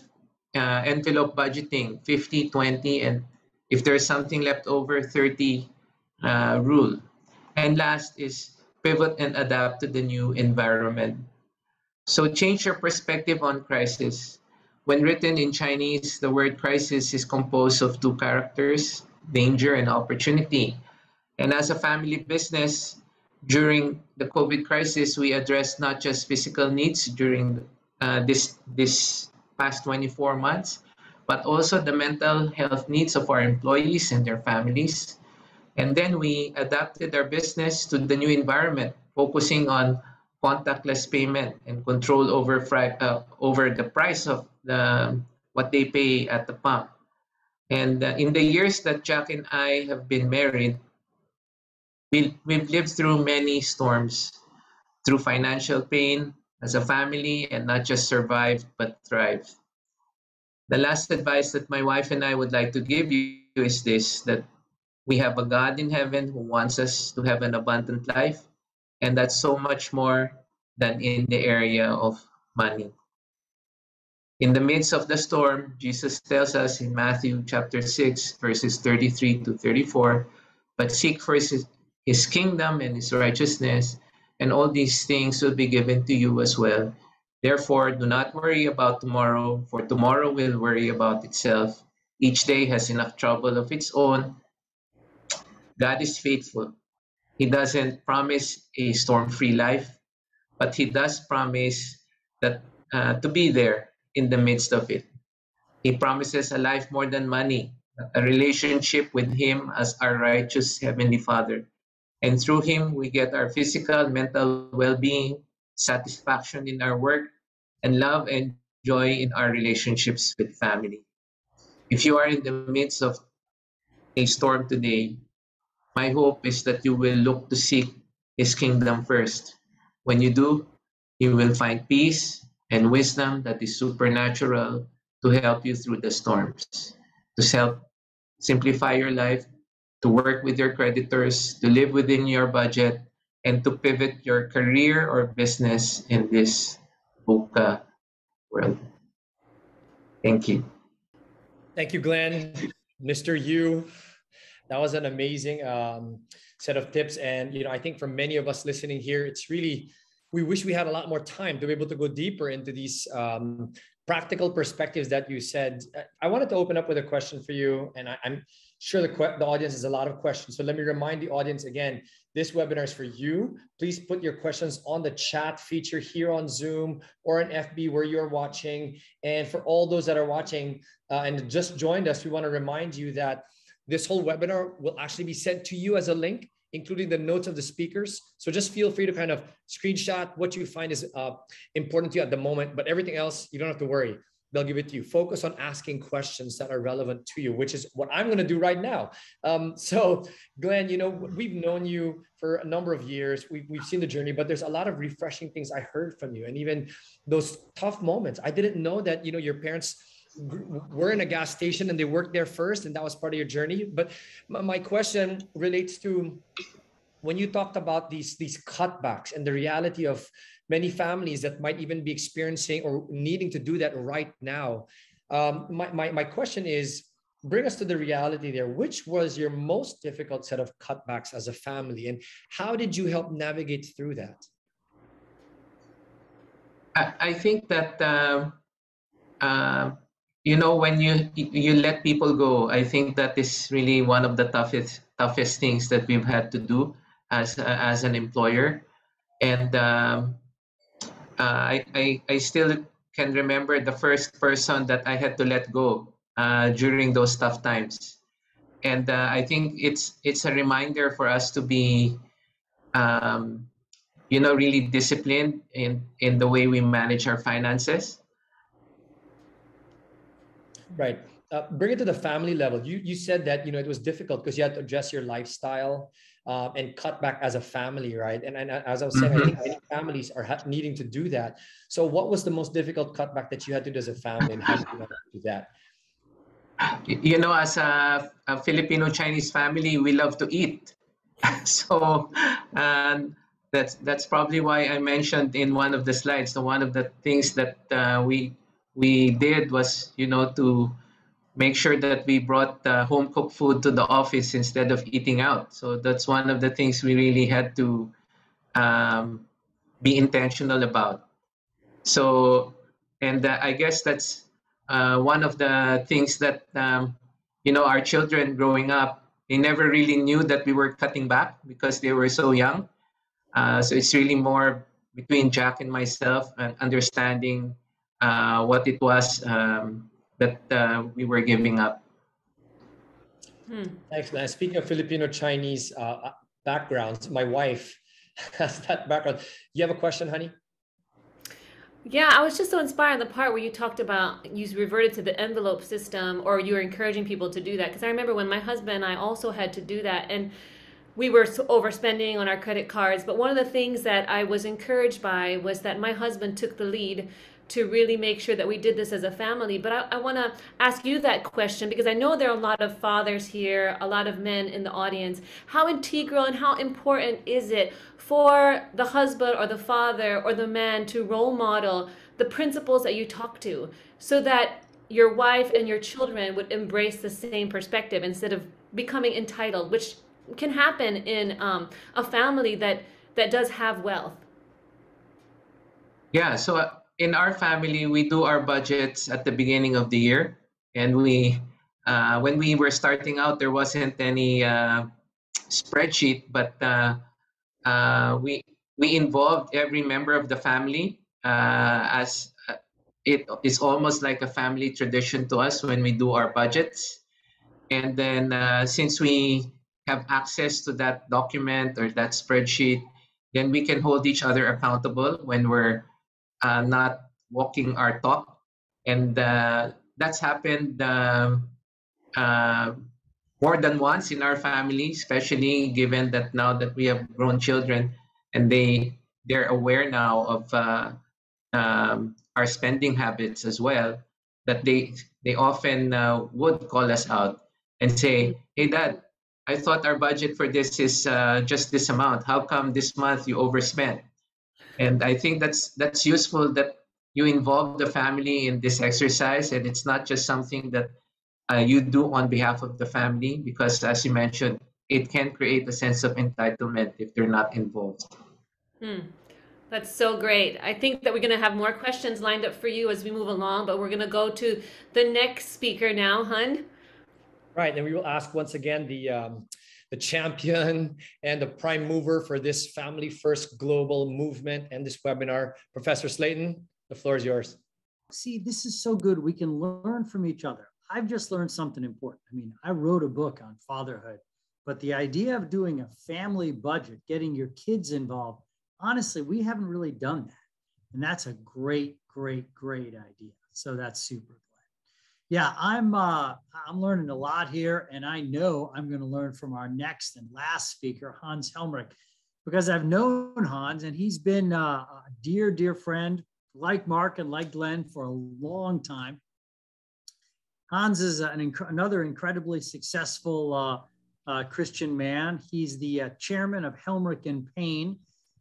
uh, envelope budgeting 50, 20, and if there's something left over, 30 uh, rule. And last is pivot and adapt to the new environment. So change your perspective on crisis. when written in Chinese, the word crisis is composed of two characters, danger and opportunity. And as a family business, during the COVID crisis, we addressed not just physical needs during uh, this, this past 24 months, but also the mental health needs of our employees and their families. And then we adapted our business to the new environment, focusing on contactless payment and control over, uh, over the price of the, what they pay at the pump. And uh, in the years that Jack and I have been married, we, we've lived through many storms, through financial pain as a family, and not just survived, but thrived. The last advice that my wife and I would like to give you is this that we have a God in heaven who wants us to have an abundant life, and that's so much more than in the area of money. In the midst of the storm, Jesus tells us in Matthew chapter 6, verses 33 to 34, but seek first his, his kingdom and his righteousness, and all these things will be given to you as well. Therefore, do not worry about tomorrow, for tomorrow will worry about itself. Each day has enough trouble of its own. God is faithful. He doesn't promise a storm free life, but He does promise that uh, to be there in the midst of it. He promises a life more than money, a relationship with Him as our righteous Heavenly Father. And through Him, we get our physical, mental well being, satisfaction in our work, and love and joy in our relationships with family. If you are in the midst of a storm today, my hope is that you will look to seek His kingdom first. When you do, you will find peace, and wisdom that is supernatural to help you through the storms, to help simplify your life, to work with your creditors, to live within your budget, and to pivot your career or business in this VUCA world. Thank you. Thank you, Glenn. Mr. Yu, that was an amazing um, set of tips. And, you know, I think for many of us listening here, it's really we wish we had a lot more time to be able to go deeper into these um, practical perspectives that you said. I wanted to open up with a question for you, and I, am sure the, the audience has a lot of questions. So let me remind the audience again, this webinar is for you. Please put your questions on the chat feature here on Zoom or on FB where you're watching. And for all those that are watching uh, and just joined us, we want to remind you that this whole webinar will actually be sent to you as a link including the notes of the speakers. So just feel free to kind of screenshot what you find is uh, important to you at the moment, but everything else, you don't have to worry. They'll give it to you. Focus on asking questions that are relevant to you, which is what I'm going to do right now. Um, so, Glenn, you know, we've known you for a number of years. We've, we've seen the journey, but there's a lot of refreshing things I heard from you. And even those tough moments. I didn't know that, you know, your parents were in a gas station and they worked there first and that was part of your journey. But my question relates to when you talked about these these cutbacks and the reality of many families that might even be experiencing or needing to do that right now um, my, my, my question is bring us to the reality there. Which was your most difficult set of cutbacks as a family and how did you help navigate through that? I, I think that uh, uh, you know when you you let people go i think that is really one of the toughest toughest things that we've had to do as as an employer. And um, uh, I, I i still can remember the first person that i had to let go uh, during those tough times. And uh, i think it's it's a reminder for us to be um, you know really disciplined in in the way we manage our finances Right. Uh, bring it to the family level. You you said that you know it was difficult because you had to adjust your lifestyle um, and cut back as a family, right? And, and as I was saying, mm-hmm. I think many families are ha- needing to do that. So, what was the most difficult cutback that you had to do as a family, and how did you do that? You know, as a, a Filipino Chinese family, we love to eat. [laughs] so, um, that's that's probably why I mentioned in one of the slides. So one of the things that uh, we we did was, you know, to make sure that we brought home cooked food to the office instead of eating out. So that's one of the things we really had to um, be intentional about. So, and uh, I guess that's uh, one of the things that um, you know our children growing up they never really knew that we were cutting back because they were so young. Uh, so it's really more between Jack and myself and understanding uh, what it was um, that uh, we were giving up. Hmm. Thanks, man. Speaking of Filipino Chinese uh, backgrounds, my wife [laughs] has that background. You have a question, honey? Yeah, I was just so inspired in the part where you talked about you reverted to the envelope system or you were encouraging people to do that. Because I remember when my husband and I also had to do that. And we were overspending on our credit cards. But one of the things that I was encouraged by was that my husband took the lead to really make sure that we did this as a family. But I, I want to ask you that question because I know there are a lot of fathers here, a lot of men in the audience. How integral and how important is it for the husband or the father or the man to role model the principles that you talk to so that your wife and your children would embrace the same perspective instead of becoming entitled, which can happen in um, a family that that does have wealth. Yeah, so uh, in our family, we do our budgets at the beginning of the year, and we, uh, when we were starting out, there wasn't any uh, spreadsheet, but uh, uh we we involved every member of the family uh, as it is almost like a family tradition to us when we do our budgets, and then since we have access to that document or that spreadsheet, then we can hold each other accountable when we're uh, not walking our talk. And uh, that's happened uh, uh, more than once in our family, especially given that now that we have grown children and they they're aware now of uh, um, our spending habits as well. That they they often uh, would call us out and say, "Hey, Dad, I thought our budget for this is uh, just this amount. How come this month you overspent?" And i think that's that's useful that you involve the family in this exercise and it's not just something that uh, you do on behalf of the family because as you mentioned it can create a sense of entitlement if they're not involved hmm. That's so great. I think that we're going to have more questions lined up for you as we move along, but we're going to go to the next speaker now, Hun. Right, and we will ask once again the um, the champion and the prime mover for this family first global movement and this webinar. Professor Slayton, the floor is yours. See, this is so good. We can learn from each other. I've just learned something important. I mean, I wrote a book on fatherhood, but the idea of doing a family budget, getting your kids involved, honestly, we haven't really done that. And that's a great, great, great idea. So that's super yeah, I'm uh, I'm learning a lot here, and I know I'm going to learn from our next and last speaker, Hans Helmerich, because I've known Hans, and he's been uh, a dear, dear friend, like Mark and like Glenn, for a long time. Hans is an inc- another incredibly successful uh, uh Christian man. He's the uh, chairman of Helmerich and Payne.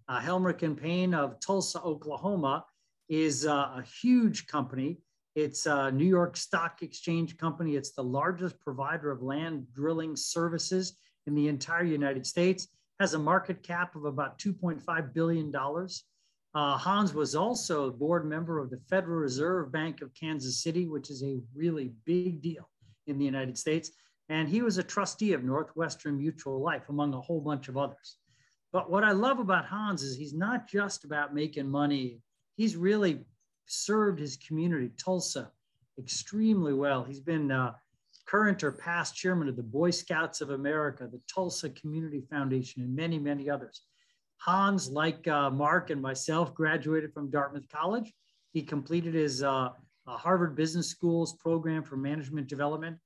Uh, Helmerich and Payne of Tulsa, Oklahoma, is a huge company it's a New York Stock Exchange company. It's the largest provider of land drilling services in the entire United States. Has a market cap of about $2.5 billion. Uh, Hans was also a board member of the Federal Reserve Bank of Kansas City, which is a really big deal in the United States. And he was a trustee of Northwestern Mutual Life, among a whole bunch of others. But what I love about Hans is he's not just about making money. He's really served his community, Tulsa, extremely well. He's been uh, current or past chairman of the Boy Scouts of America, the Tulsa Community Foundation, and many, many others. Hans, like uh, Mark and myself, graduated from Dartmouth College. He completed his uh, uh Harvard Business School's program for management development.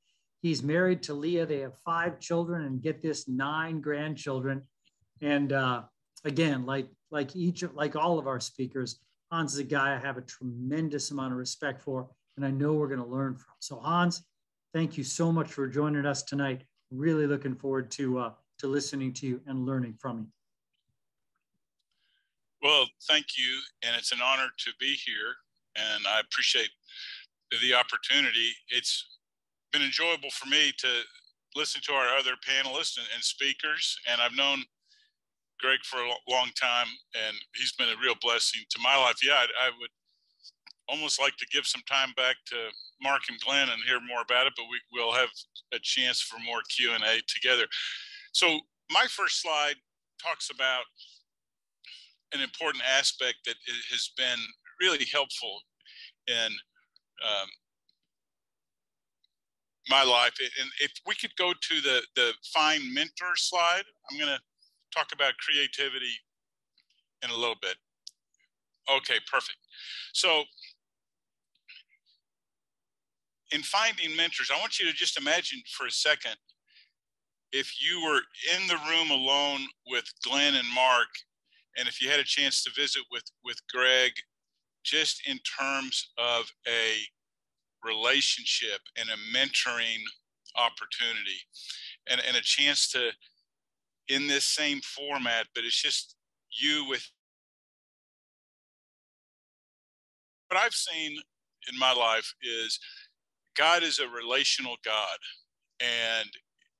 He's married to Leah. They have five children, and get this, nine grandchildren. And uh, again, like like each like all of our speakers, Hans is a guy I have a tremendous amount of respect for, and I know we're going to learn from. So, Hans, thank you so much for joining us tonight. Really looking forward to uh, to listening to you and learning from you. Well, thank you, and it's an honor to be here, and I appreciate the opportunity. It's been enjoyable for me to listen to our other panelists and, and speakers, and I've known Greg for a long time, and he's been a real blessing to my life. Yeah, I, I would almost like to give some time back to Mark and Glenn and hear more about it, but we will have a chance for more Q and A together. So my first slide talks about an important aspect that has been really helpful in um, my life. And if we could go to the the find mentor slide, I'm going to talk about creativity in a little bit. Okay, perfect. So in finding mentors, I want you to just imagine for a second if you were in the room alone with Glenn and Mark, and if you had a chance to visit with with Greg, just in terms of a relationship and a mentoring opportunity, and, and a chance to in this same format, but it's just you with what I've seen in my life is God is a relational God and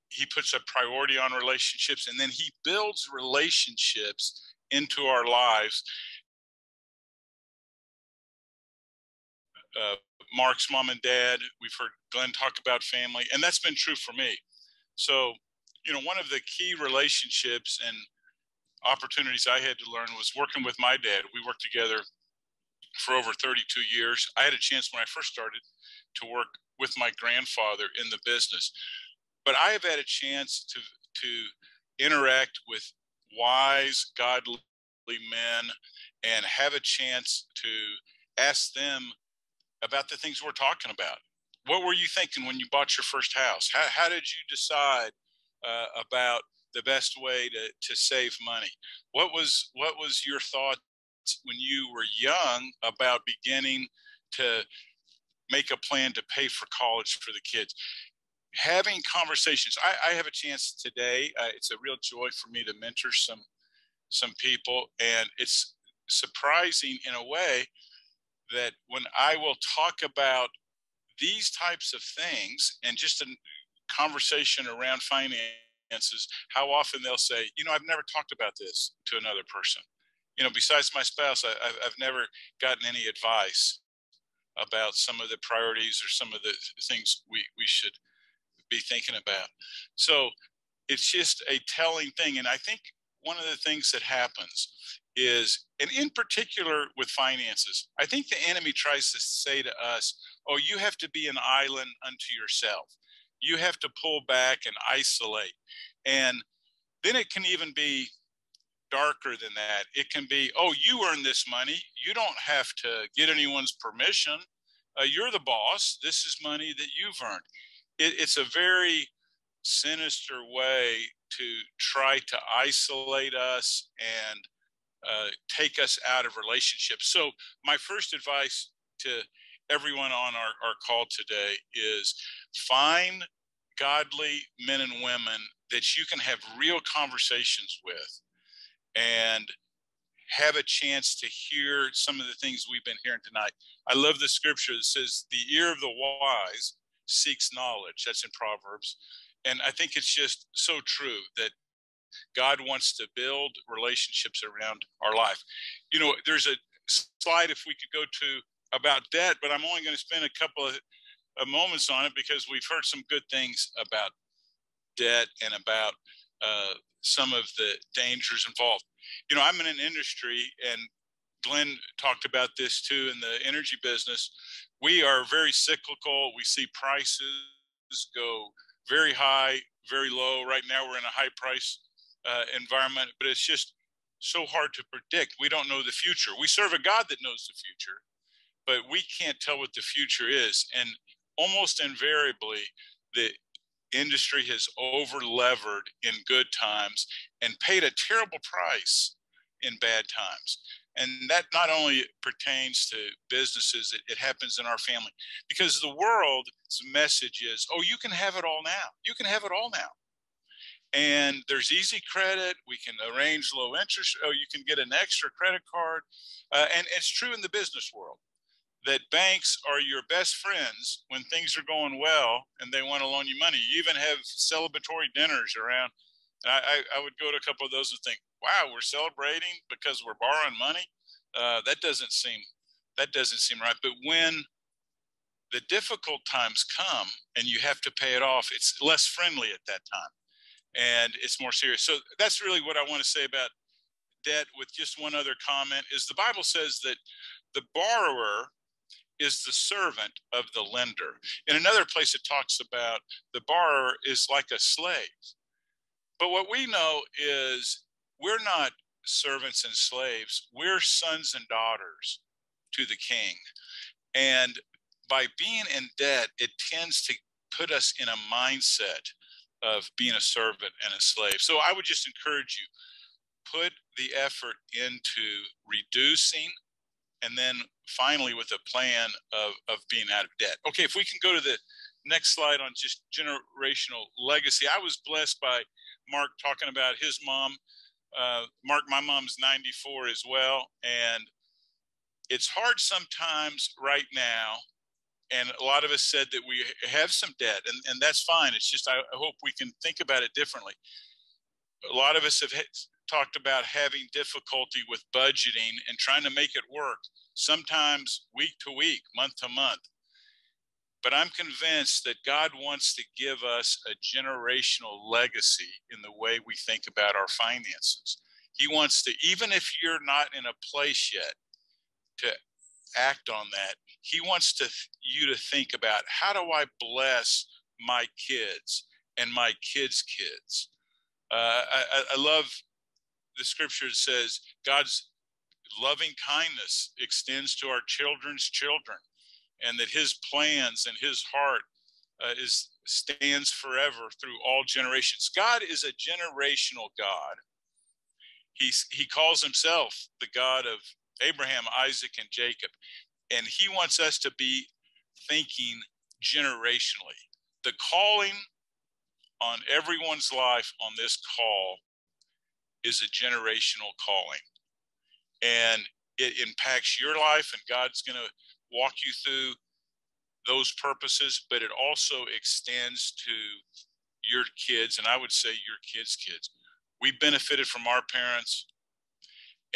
he puts a priority on relationships and then he builds relationships into our lives. Uh, Mark's mom and dad, we've heard Glenn talk about family, and that's been true for me. So, you know, one of the key relationships and opportunities I had to learn was working with my dad. We worked together for over 32 years. I had a chance when I first started to work with my grandfather in the business. But I have had a chance to to interact with wise, godly men and have a chance to ask them about the things we're talking about. What were you thinking when you bought your first house? How, how did you decide uh, about the best way to, to save money? What was what was your thought when you were young about beginning to make a plan to pay for college for the kids having conversations i, I have a chance today uh, it's a real joy for me to mentor some some people and it's surprising in a way that when i will talk about these types of things and just a conversation around finances how often they'll say you know i've never talked about this to another person you know besides my spouse I, have never gotten any advice about some of the priorities or some of the things we, we should be thinking about. So it's just a telling thing. And I think one of the things that happens is, and in particular with finances, I think the enemy tries to say to us, oh, you have to be an island unto yourself. You have to pull back and isolate. And then it can even be darker than that. It can be, oh, you earn this money. You don't have to get anyone's permission. Uh, you're the boss. This is money that you've earned. It, it's a very sinister way to try to isolate us and uh, take us out of relationships. So, my first advice to everyone on our, our call today is find godly men and women that you can have real conversations with and have a chance to hear some of the things we've been hearing tonight. I love the scripture that says, The ear of the wise seeks knowledge. That's in Proverbs. And I think it's just so true that God wants to build relationships around our life. You know, there's a slide if we could go to about debt, but I'm only going to spend a couple of, of moments on it because we've heard some good things about debt and about uh, some of the dangers involved. You know, I'm in an industry, and Glenn talked about this too in the energy business. We are very cyclical. We see prices go very high, very low. Right now, we're in a high price uh, environment, but it's just so hard to predict. We don't know the future. We serve a God that knows the future, but we can't tell what the future is. And almost invariably, the industry has overlevered in good times and paid a terrible price in bad times. And that not only pertains to businesses, it, it, happens in our family because the world's message is, oh, you can have it all now. You can have it all now. And there's easy credit. We can arrange low interest. Oh, you can get an extra credit card. Uh, and it's true in the business world that banks are your best friends when things are going well and they want to loan you money. You even have celebratory dinners around. I, I, would go to a couple of those and think, wow, we're celebrating because we're borrowing money. Uh, that doesn't seem that doesn't seem right. But when the difficult times come and you have to pay it off, it's less friendly at that time and it's more serious. So that's really what I want to say about debt with just one other comment is the Bible says that the borrower is the servant of the lender. In another place, it talks about the borrower is like a slave. But what we know is we're not servants and slaves, we're sons and daughters to the king. And by being in debt, it tends to put us in a mindset of being a servant and a slave. So I would just encourage you put the effort into reducing and then finally with a plan of, of being out of debt. Okay, if we can go to the next slide on just generational legacy. I was blessed by Mark talking about his mom. Uh, Mark, my mom's 94 as well. And it's hard sometimes right now. And a lot of us said that we have some debt, and, and that's fine. It's just I, I hope we can think about it differently. A lot of us have talked about having difficulty with budgeting and trying to make it work, sometimes week to week, month to month. But I'm convinced that God wants to give us a generational legacy in the way we think about our finances. He wants to, even if you're not in a place yet to act on that, He wants to you to think about how do I bless my kids and my kids' kids. Uh, I, I love the scripture says God's loving kindness extends to our children's children, and that His plans and His heart uh, is stands forever through all generations. God is a generational God. He's, he calls himself the God of Abraham, Isaac, and Jacob. And he wants us to be thinking generationally. The calling on everyone's life on this call is a generational calling. And it impacts your life, and God's going to walk you through those purposes, but it also extends to your kids, and I would say your kids' kids. We benefited from our parents,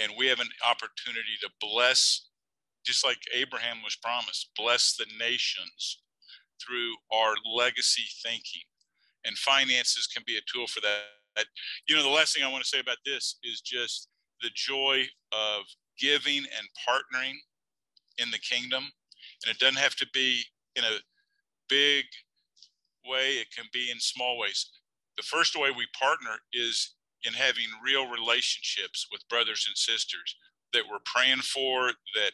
and we have an opportunity to bless, just like Abraham was promised, bless the nations through our legacy thinking. And finances can be a tool for that you know, the last thing I want to say about this is just the joy of giving and partnering in the kingdom. And it doesn't have to be in a big way, it can be in small ways. The first way we partner is in having real relationships with brothers and sisters that we're praying for, that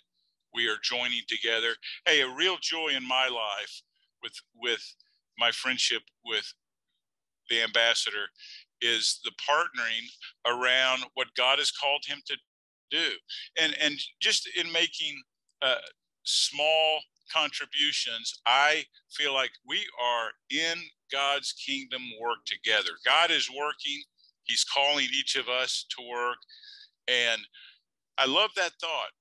we are joining together. Hey, a real joy in my life with with my friendship with the ambassador is the partnering around what God has called him to do. And, and just in making uh, small contributions, I feel like we are in God's kingdom work together. God is working, He's calling each of us to work. And I love that thought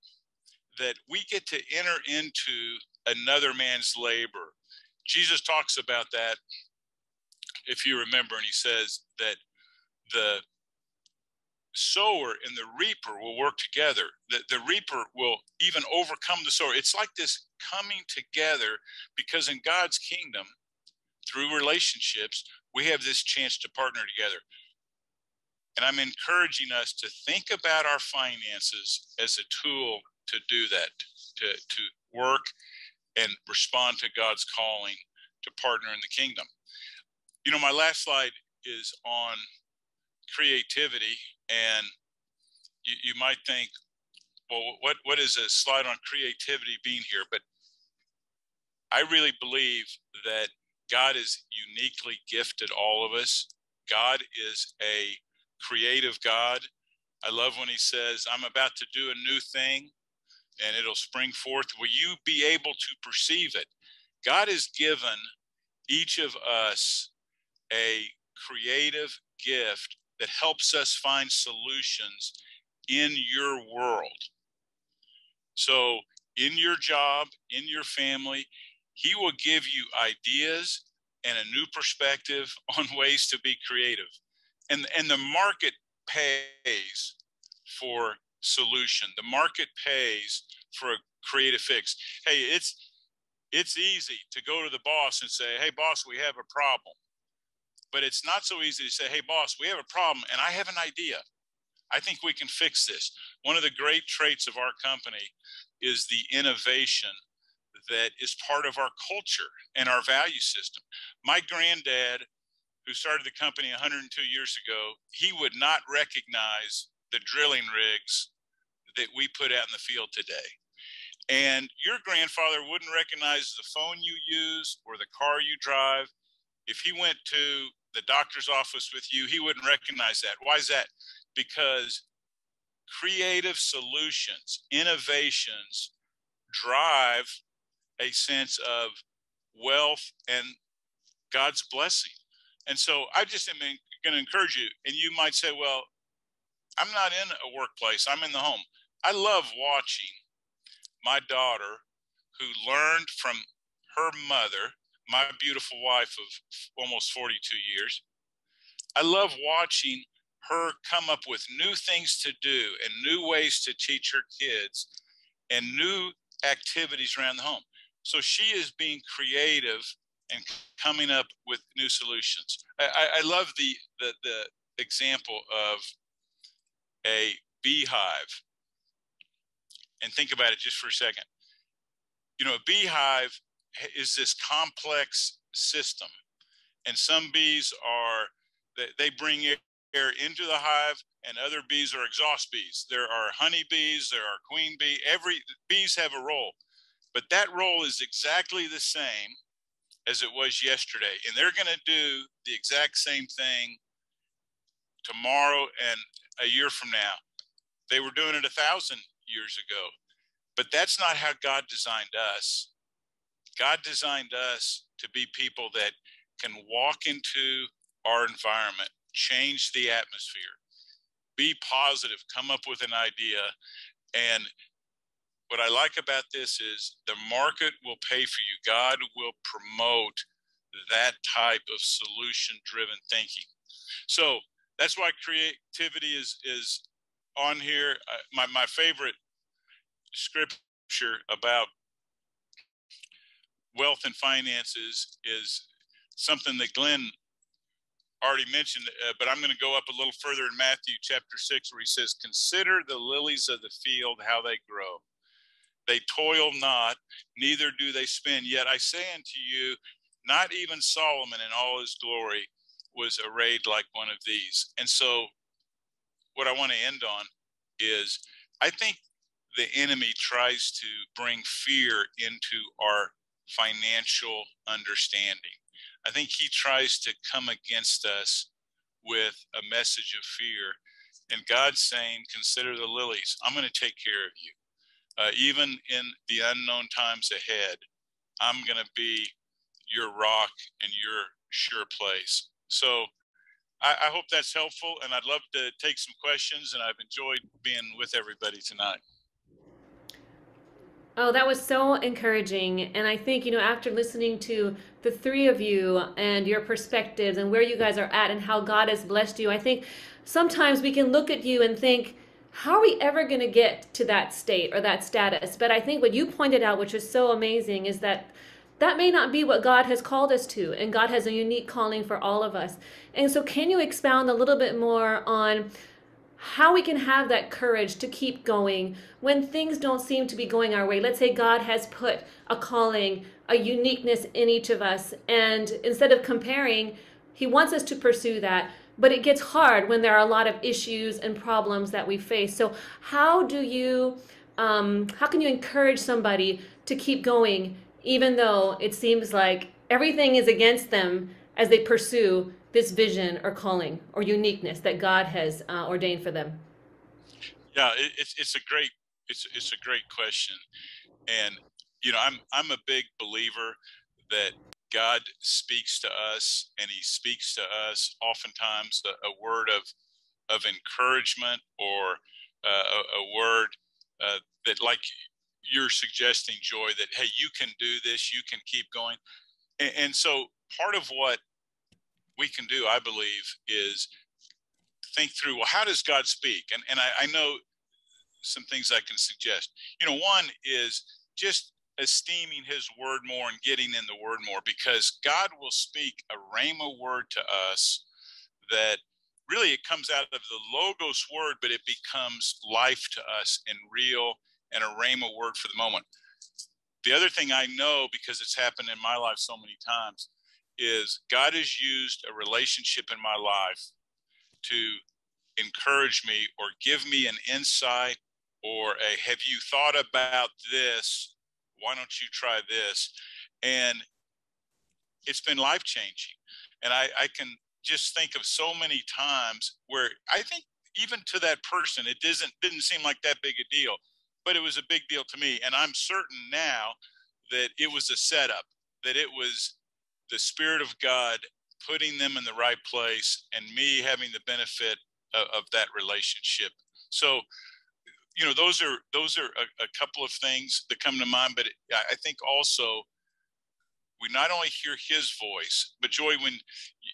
that we get to enter into another man's labor. Jesus talks about that, if you remember, and he says that the sower and the reaper will work together. The, the reaper will even overcome the sower. It's like this coming together because in God's kingdom, through relationships, we have this chance to partner together. And I'm encouraging us to think about our finances as a tool to do that, to, to work and respond to God's calling to partner in the kingdom. You know, my last slide is on creativity and you, you might think well what what is a slide on creativity being here? But i really believe that god is uniquely gifted all of us. God is a creative god. I love when he says i'm about to do a new thing and it'll spring forth. Will you be able to perceive it? God has given each of us a creative gift that helps us find solutions in your world. So, in your job, in your family, He will give you ideas and a new perspective [laughs] on ways to be creative. And, and the market pays for solution. The market pays for a creative fix. Hey, it's it's easy to go to the boss and say, "Hey, boss, we have a problem," but it's not so easy to say, "Hey, boss, we have a problem, and I have an idea. I think we can fix this." One of the great traits of our company is the innovation that is part of our culture and our value system. My granddad, who started the company 102 years ago, he would not recognize the drilling rigs that we put out in the field today. And your grandfather wouldn't recognize the phone you use or the car you drive. If he went to the doctor's office with you, he wouldn't recognize that. Why is that? Because creative solutions, innovations drive a sense of wealth and God's blessing. And so I just am going to encourage you. And you might say, well, I'm not in a workplace, I'm in the home. I love watching my daughter, who learned from her mother, my beautiful wife of almost 42 years. I love watching her come up with new things to do and new ways to teach her kids and new activities around the home. So she is being creative and coming up with new solutions. I, I love the, the, the example of a beehive. And think about it just for a second. You know, a beehive is this complex system, and some bees are they bring air into the hive, and other bees are exhaust bees. There are honey bees, there are queen bee. Every bees have a role, but that role is exactly the same as it was yesterday, and they're going to do the exact same thing tomorrow and a year from now. They were doing it a thousand years ago, but that's not how God designed us. God designed us to be people that can walk into our environment, change the atmosphere, be positive, come up with an idea. And what I like about this is the market will pay for you. God will promote that type of solution driven thinking. So that's why creativity is is on here. Uh, my my favorite scripture about wealth and finances is something that Glenn already mentioned, uh, but I'm going to go up a little further in Matthew chapter 6, where he says, Consider the lilies of the field, how they grow. They toil not, neither do they spin. Yet I say unto you, not even Solomon in all his glory was arrayed like one of these. And so, what I want to end on is I think the enemy tries to bring fear into our financial understanding. I think he tries to come against us with a message of fear. And God's saying, Consider the lilies. I'm going to take care of you. Uh, even in the unknown times ahead, I'm going to be your rock and your sure place. So I, I hope that's helpful, and I'd love to take some questions. And I've enjoyed being with everybody tonight. Oh, that was so encouraging. And I think, you know, after listening to the three of you and your perspectives and where you guys are at and how God has blessed you, I think sometimes we can look at you and think, how are we ever going to get to that state or that status? But I think what you pointed out, which is so amazing, is that that may not be what God has called us to, and God has a unique calling for all of us. And so, can you expound a little bit more on how we can have that courage to keep going when things don't seem to be going our way? Let's say God has put a calling, a uniqueness in each of us, and instead of comparing, He wants us to pursue that. But it gets hard when there are a lot of issues and problems that we face. So, how do you, um, how can you encourage somebody to keep going even though it seems like everything is against them as they pursue this vision or calling or uniqueness that God has uh, ordained for them? Yeah, it, it's it's a great it's it's a great question, and you know I'm I'm a big believer that God speaks to us, and He speaks to us oftentimes a, a word of of encouragement or uh, a, a, word uh, that, like you're suggesting, Joy, that hey, you can do this, you can keep going, and, and so part of what we can do, I believe, is think through well, how does God speak? And and I, I know some things I can suggest. You know, one is just esteeming his word more and getting in the word more because God will speak a rhema word to us that really it comes out of the logos word, but it becomes life to us and real and a rhema word for the moment. The other thing I know because it's happened in my life so many times is God has used a relationship in my life to encourage me or give me an insight or a have you thought about this? Why don't you try this? And it's been life changing and I, I can just think of so many times where i think even to that person it doesn't didn't seem like that big a deal but it was a big deal to me. And i'm certain now that it was a setup that it was the spirit of god putting them in the right place and me having the benefit of, of that relationship. So you know those are those are a, a, couple of things that come to mind but i think also we not only hear his voice but joy when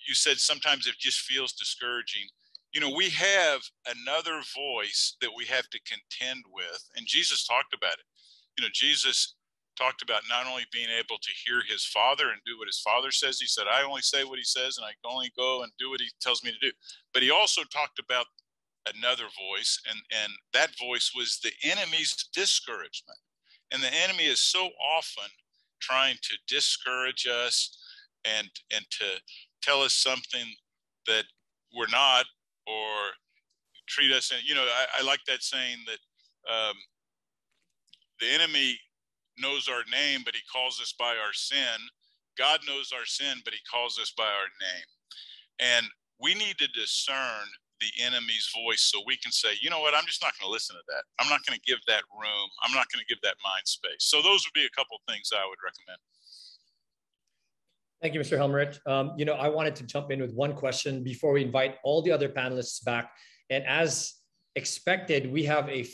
you said sometimes it just feels discouraging you know we have another voice that we have to contend with and jesus talked about it. You know jesus talked about not only being able to hear his father and do what his father says. He said i only say what he says and i only go and do what he tells me to do. But he also talked about another voice and and that voice was the enemy's discouragement. And the enemy is so often trying to discourage us and and to tell us something that we're not or treat us and you know I, I like that saying that um, the enemy knows our name but he calls us by our sin god knows our sin but he calls us by our name and we need to discern the enemy's voice so we can say, you know what, I'm just not going to listen to that. I'm not going to give that room. I'm not going to give that mind space. So those would be a couple things I would recommend. Thank you, Mr. Helmerich. Um, you know, I wanted to jump in with one question before we invite all the other panelists back. And as expected, we have a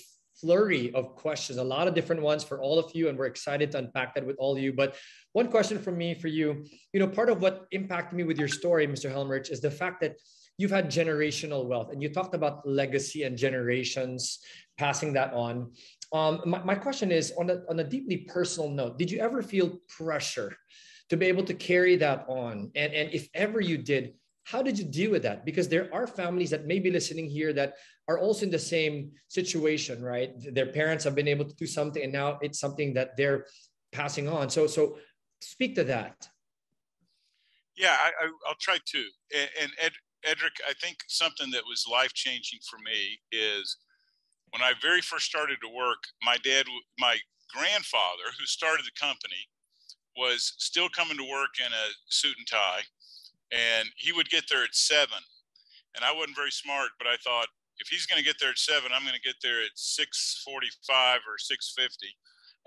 flurry of questions, a lot of different ones for all of you, and we're excited to unpack that with all of you. But one question from me for you, you know, part of what impacted me with your story, Mr. Helmerich, is the fact that you've had generational wealth and you talked about legacy and generations passing that on um, my, my question is on a, on a deeply personal note did you ever feel pressure to be able to carry that on and, and if ever you did how did you deal with that? Because there are families that may be listening here that are also in the same situation right? Their parents have been able to do something and now it's something that they're passing on. So so speak to that. Yeah I, will try to. And, and Ed, Edric, I think something that was life changing for me is when I very first started to work, my dad, my grandfather, who started the company, was still coming to work in a suit and tie, and he would get there at seven. And I wasn't very smart, but I thought if he's going to get there at seven, I'm going to get there at six forty-five or six fifty.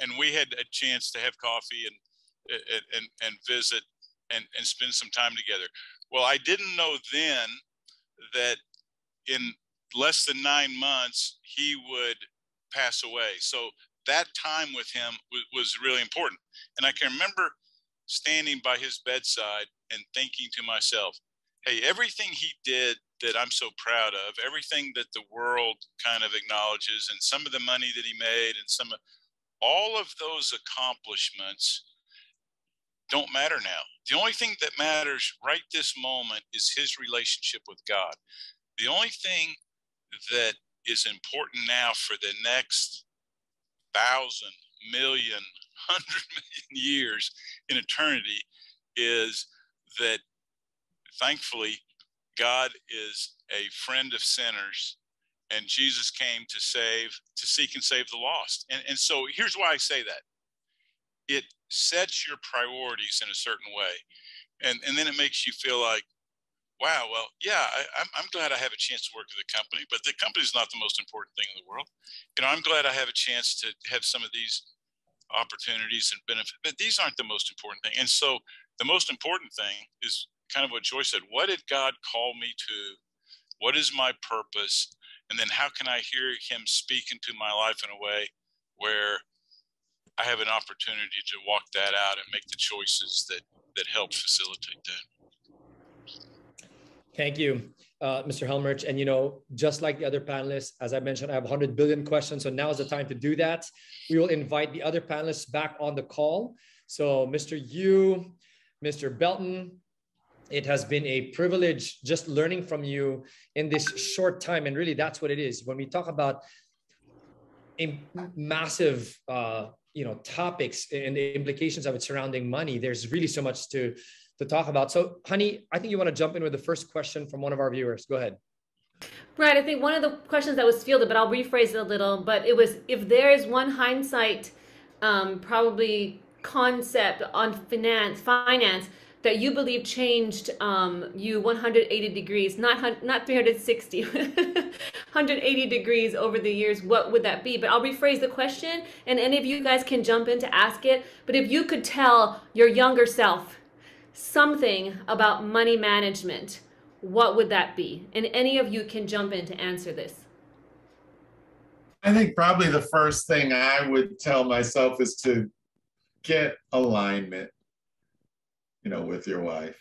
And we had a chance to have coffee and and and visit and and spend some time together. Well, I didn't know then that in less than nine months he would pass away. So that time with him w- was really important. And I can remember standing by his bedside and thinking to myself, hey, everything he did that I'm so proud of, everything that the world kind of acknowledges, and some of the money that he made, and some of all of those accomplishments don't matter now. The only thing that matters right this moment is his relationship with God. The only thing that is important now for the next thousand, million, hundred million years in eternity is that thankfully God is a friend of sinners and Jesus came to save, to seek and save the lost. And, and so here's why I say that it sets your priorities in a certain way. And, and then it makes you feel like, wow, well, yeah, I, am I'm, I'm glad I have a chance to work with a company, but the company is not the most important thing in the world. You know, I'm glad I have a chance to have some of these opportunities and benefits, but these aren't the most important thing. And so the most important thing is kind of what Joy said. What did God call me to? What is my purpose? And then how can I hear him speak into my life in a way where I have an opportunity to walk that out and make the choices that that help facilitate that. Thank you, uh, Mr. Helmerich. And you know, just like the other panelists, as I mentioned, I have 100 billion questions. So now is the time to do that. We will invite the other panelists back on the call. So Mr. Yu, Mr. Belton, it has been a privilege just learning from you in this short time. And really, that's what it is. When we talk about a massive, uh, you know, topics and the implications of it surrounding money, there's really so much to to talk about. So, honey, I think you want to jump in with the first question from one of our viewers. Go ahead. Right. I think one of the questions that was fielded, but I'll rephrase it a little. But it was if there is one hindsight, um, probably concept on finance, finance that you believe changed um, you 180 degrees, not not 360, [laughs] 180 degrees over the years, what would that be? But I'll rephrase the question, and any of you guys can jump in to ask it. But if you could tell your younger self something about money management, what would that be? And any of you can jump in to answer this. I think probably the first thing I would tell myself is to get alignment, you know, with your wife.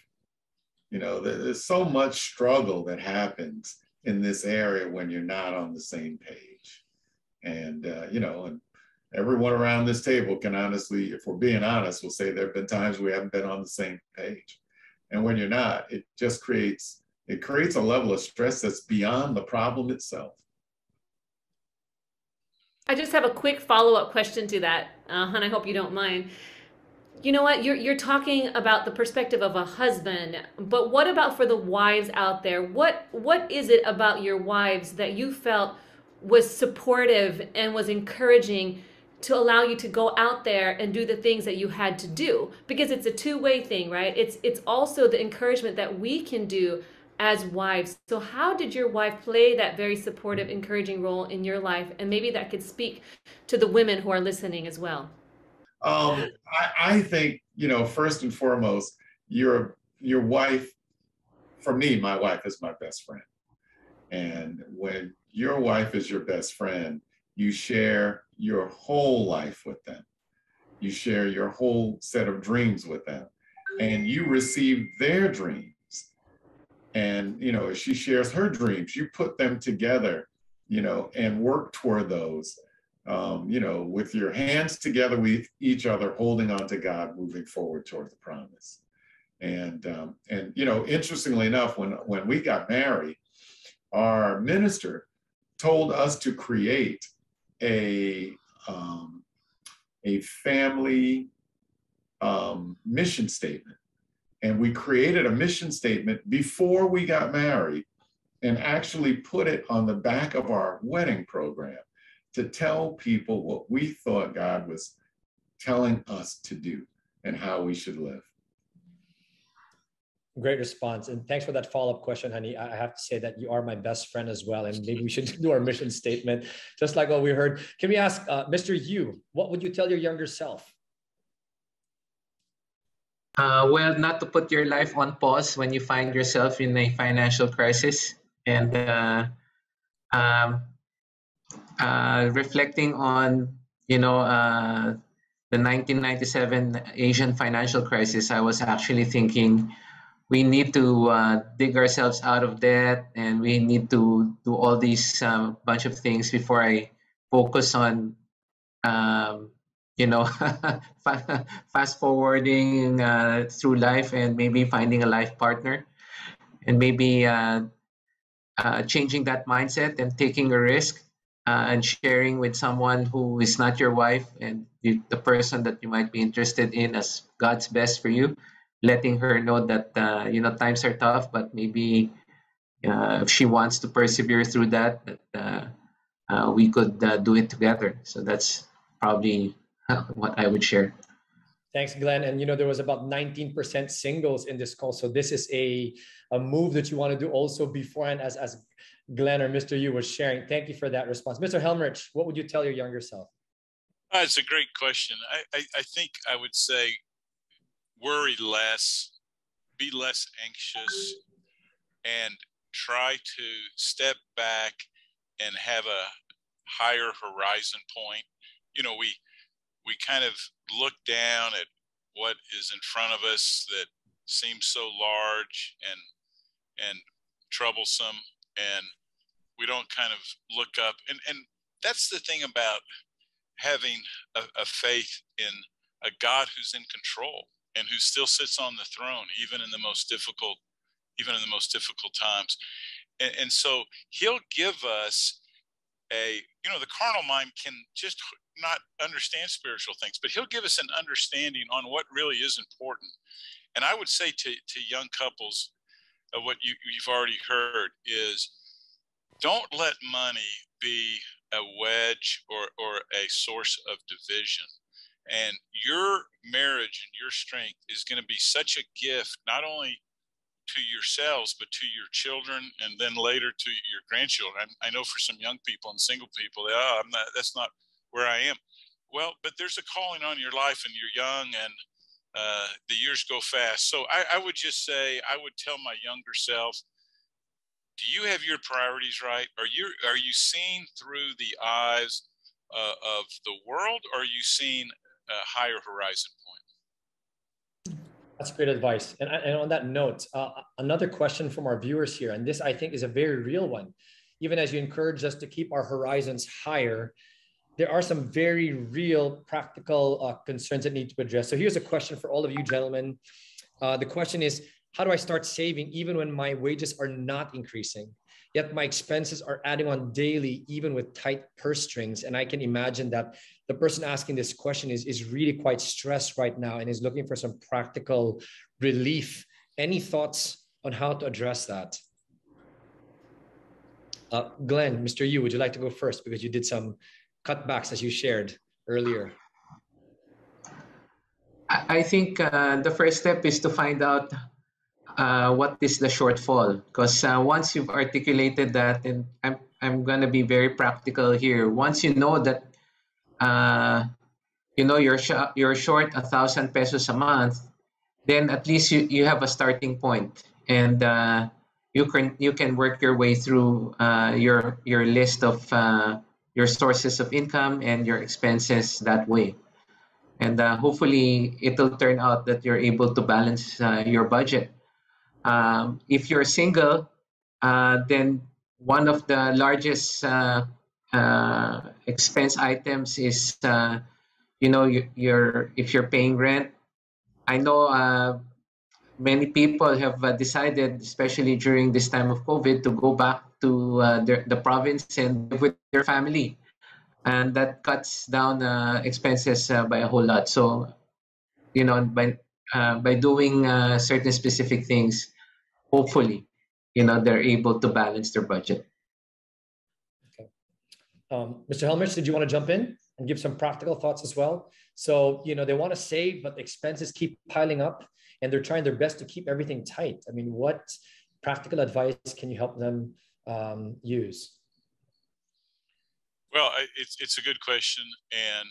You know, there's so much struggle that happens in this area when you're not on the same page. And, uh, you know, and everyone around this table can honestly, if we're being honest, will say there have been times we haven't been on the same page. And when you're not, it just creates it creates a level of stress that's beyond the problem itself. I just have a quick follow-up question to that, uh, and I hope you don't mind. You know what? You're you're talking about the perspective of a husband, but what about for the wives out there? What what is it about your wives that you felt was supportive and was encouraging to allow you to go out there and do the things that you had to do. Because it's a two-way thing right? It's it's also the encouragement that we can do as wives. So how did your wife play that very supportive encouraging role in your life? And maybe that could speak to the women who are listening as well. Um, I, I think you know first and foremost your your wife for me my wife is my best friend. And when your wife is your best friend you share your whole life with them. You share your whole set of dreams with them, and you receive their dreams. And you know, as she shares her dreams, you put them together, you know, and work toward those. Um, you know, with your hands together with each other, holding on to God, moving forward toward the promise. And um, and you know, interestingly enough, when when we got married, our minister told us to create a um, a family um, mission statement, and we created a mission statement before we got married, and actually put it on the back of our wedding program to tell people what we thought God was telling us to do and how we should live. Great response. And thanks for that follow up question, honey. I have to say that you are my best friend as well. And maybe we should [laughs] do our mission statement, just like what we heard. Can we ask uh, Mr. Yu, what would you tell your younger self? Uh, well, not to put your life on pause when you find yourself in a financial crisis. And uh, um, uh, reflecting on, you know, uh, the 1997 Asian financial crisis, I was actually thinking, we need to uh, dig ourselves out of debt and we need to do all these uh, bunch of things before I focus on, um, you know, [laughs] fast forwarding uh, through life and maybe finding a life partner and maybe uh, uh, changing that mindset and taking a risk uh, and sharing with someone who is not your wife and you, the person that you might be interested in as God's best for you letting her know that uh, you know times are tough, but maybe uh, if she wants to persevere through that, that uh, uh we could uh, do it together. So that's probably what I would share. Thanks, Glenn. And you know there was about 19% singles in this call, so this is a a move that you want to do also beforehand, as as Glenn or Mr. Yu was sharing. Thank you for that response, Mr. Helmerich. What would you tell your younger self? That's a great question. I, I, I think I would say worry less, be less anxious, and try to step back and have a higher horizon point. You know, we we kind of look down at what is in front of us that seems so large and and troublesome and we don't kind of look up and and that's the thing about having a, a faith in a God who's in control and who still sits on the throne even in the most difficult even in the most difficult times. And, and so he'll give us a you know the carnal mind can just not understand spiritual things but he'll give us an understanding on what really is important. And i would say to, to young couples uh, what you, you've already heard is don't let money be a wedge or, or a source of division and your marriage and your strength is going to be such a gift not only to yourselves, but to your children, and then later to your grandchildren. I, I know for some young people and single people, oh, I'm not, that's not where I am. Well, but there's a calling on your life, and you're young, and uh, the years go fast. So I, I would just say, I would tell my younger self, do you have your priorities right? Are you are you seeing through the eyes uh, of the world, or are you seeing higher horizon point. that's great advice. And, and on that note, uh, another question from our viewers here, and this I think is a very real one. Even as you encourage us to keep our horizons higher, there are some very real practical uh, concerns that need to be addressed. So here's a question for all of you gentlemen. Uh, the question is, how do I start saving even when my wages are not increasing? Yet my expenses are adding on daily, even with tight purse strings. And I can imagine that the person asking this question is, is really quite stressed right now and is looking for some practical relief. Any thoughts on how to address that? Uh, Glenn, Mr. Yu, would you like to go first because you did some cutbacks as you shared earlier? I think uh, the first step is to find out uh, what is the shortfall because uh, once you've articulated that and I'm, I'm going to be very practical here once you know that uh, you know you're sh- you're short a thousand pesos a month, then at least you, you have a starting point, and uh, you can you can work your way through uh, your your list of uh, your sources of income and your expenses that way, and uh, hopefully it'll turn out that you're able to balance your budget. Um, if you're single, then one of the largest uh, expense items is uh, you know you, you're if you're paying rent. I know uh, many people have uh, decided especially during this time of covid to go back to uh, their, the province and live with their family. And that cuts down uh, expenses by a whole lot. So you know by by doing certain specific things hopefully you know they're able to balance their budget um, Mr. Helmerich, did you want to jump in and give some practical thoughts as well? So, you know, they want to save, but expenses keep piling up and they're trying their best to keep everything tight. I mean, what practical advice can you help them um, use? Well, it's, it's a good question. And,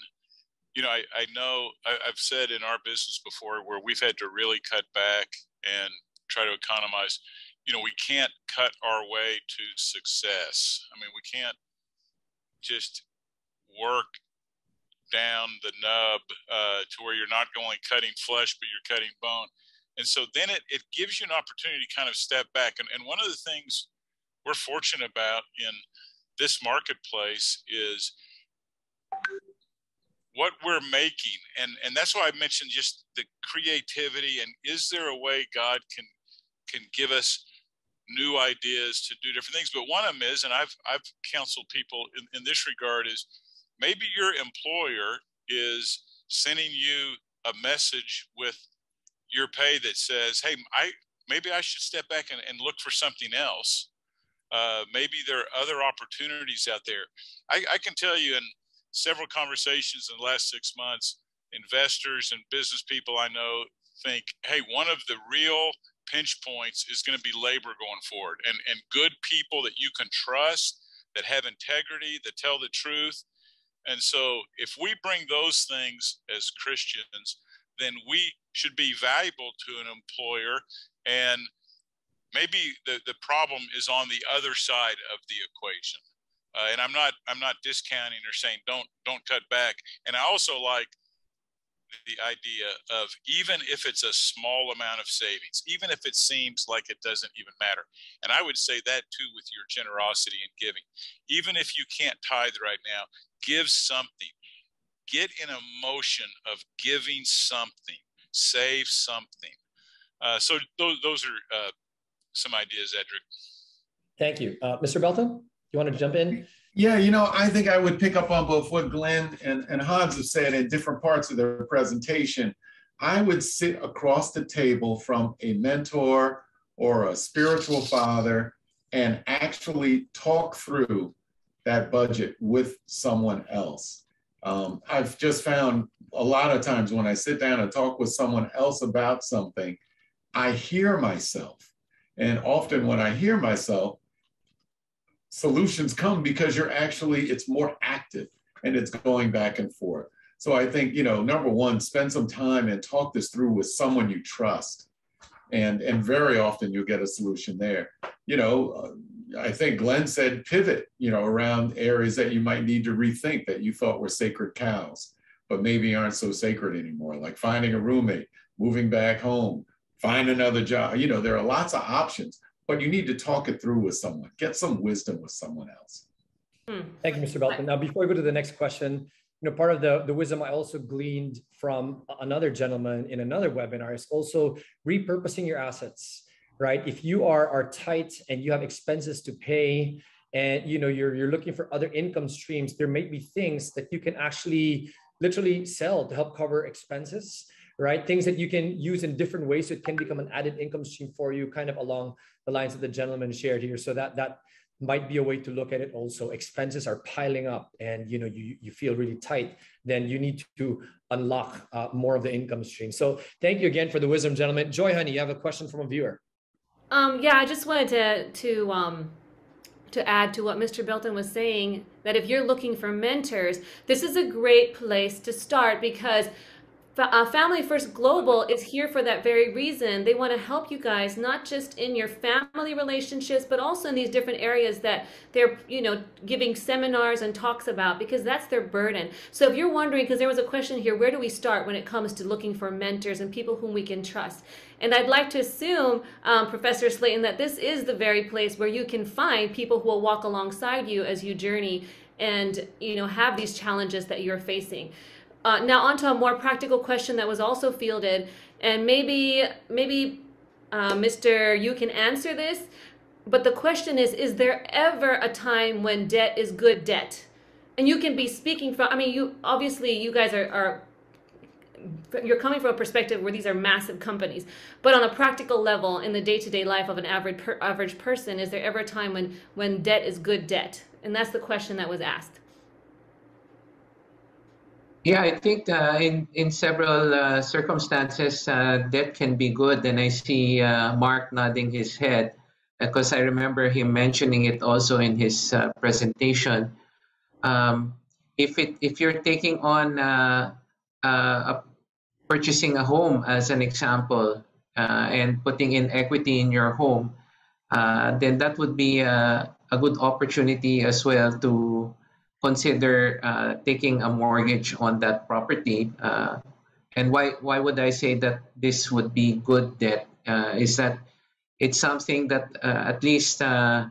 you know, I, I know I, I've said in our business before where we've had to really cut back and try to economize, you know, we can't cut our way to success. I mean, we can't just work down the nub uh, to where you're not only cutting flesh, but you're cutting bone. And so then it, it gives you an opportunity to kind of step back. And, and one of the things we're fortunate about in this marketplace is what we're making. And, and that's why I mentioned just the creativity and is there a way God can, can give us new ideas to do different things. But one of them is, and I've I've counseled people in, in this regard is maybe your employer is sending you a message with your pay that says, "Hey, I maybe I should step back and, and look for something else. Uh, maybe there are other opportunities out there." I, I can tell you in several conversations in the last six months, investors and business people I know think, "Hey, one of the real pinch points is going to be labor going forward and, and good people that you can trust, that have integrity, that tell the truth. And so if we bring those things as Christians, then we should be valuable to an employer. And maybe the, the problem is on the other side of the equation. Uh, and I'm not I'm not discounting or saying don't don't cut back. And I also like the idea of even if it's a small amount of savings, even if it seems like it doesn't even matter. And I would say that too with your generosity and giving. Even if you can't tithe right now, give something. Get in a motion of giving something, save something. Uh, so those, those are uh, some ideas, Edric. Thank you. Uh, Mr. Belton, you want to jump in? Yeah, you know, I think I would pick up on both what Glenn and, and Hans have said in different parts of their presentation. I would sit across the table from a mentor or a spiritual father and actually talk through that budget with someone else. Um, I've just found a lot of times when I sit down and talk with someone else about something, I hear myself. And often when I hear myself, solutions come because you're actually, it's more active and it's going back and forth. So I think, you know, number one, spend some time and talk this through with someone you trust. And, and very often you'll get a solution there. You know, uh, I think Glenn said pivot, you know, around areas that you might need to rethink that you thought were sacred cows, but maybe aren't so sacred anymore, like finding a roommate, moving back home, find another job. You know, there are lots of options but you need to talk it through with someone. Get some wisdom with someone else. Hmm. Thank you, Mr. Belton. Now, before we go to the next question, you know, part of the, the wisdom I also gleaned from another gentleman in another webinar is also repurposing your assets, right? If you are, are tight and you have expenses to pay and you know you're, you're looking for other income streams, there may be things that you can actually literally sell to help cover expenses right? Things that you can use in different ways so it can become an added income stream for you, kind of along the lines that the gentleman shared here. So that that might be a way to look at it also expenses are piling up and you know you, you feel really tight then you need to unlock uh, more of the income stream so thank you again for the wisdom gentlemen joy honey you have a question from a viewer um, yeah i just wanted to to um, to add to what mr belton was saying that if you're looking for mentors this is a great place to start because uh, Family First Global is here for that very reason. They want to help you guys not just in your family relationships, but also in these different areas that they're, you know, giving seminars and talks about because that's their burden. So if you're wondering, because there was a question here, where do we start when it comes to looking for mentors and people whom we can trust? And I'd like to assume, um, Professor Slayton, that this is the very place where you can find people who will walk alongside you as you journey and, you know, have these challenges that you're facing. Uh, now onto a more practical question that was also fielded, and maybe maybe uh, Mr. Yu can answer this, but the question is: Is there ever a time when debt is good debt? And you can be speaking from. I mean, you obviously you guys are, are you're coming from a perspective where these are massive companies, but on a practical level, in the day-to-day life of an average per, average person, is there ever a time when when debt is good debt? And that's the question that was asked. Yeah, I think uh, in in several uh, circumstances uh, that can be good, and I see uh, Mark nodding his head because I remember him mentioning it also in his uh, presentation. Um, if it if you're taking on uh, a, purchasing a home as an example and putting in equity in your home, then that would be a, a good opportunity as well to consider uh, taking a mortgage on that property. Uh, and why why would I say that this would be good debt? Uh, is that it's something that uh, at least uh,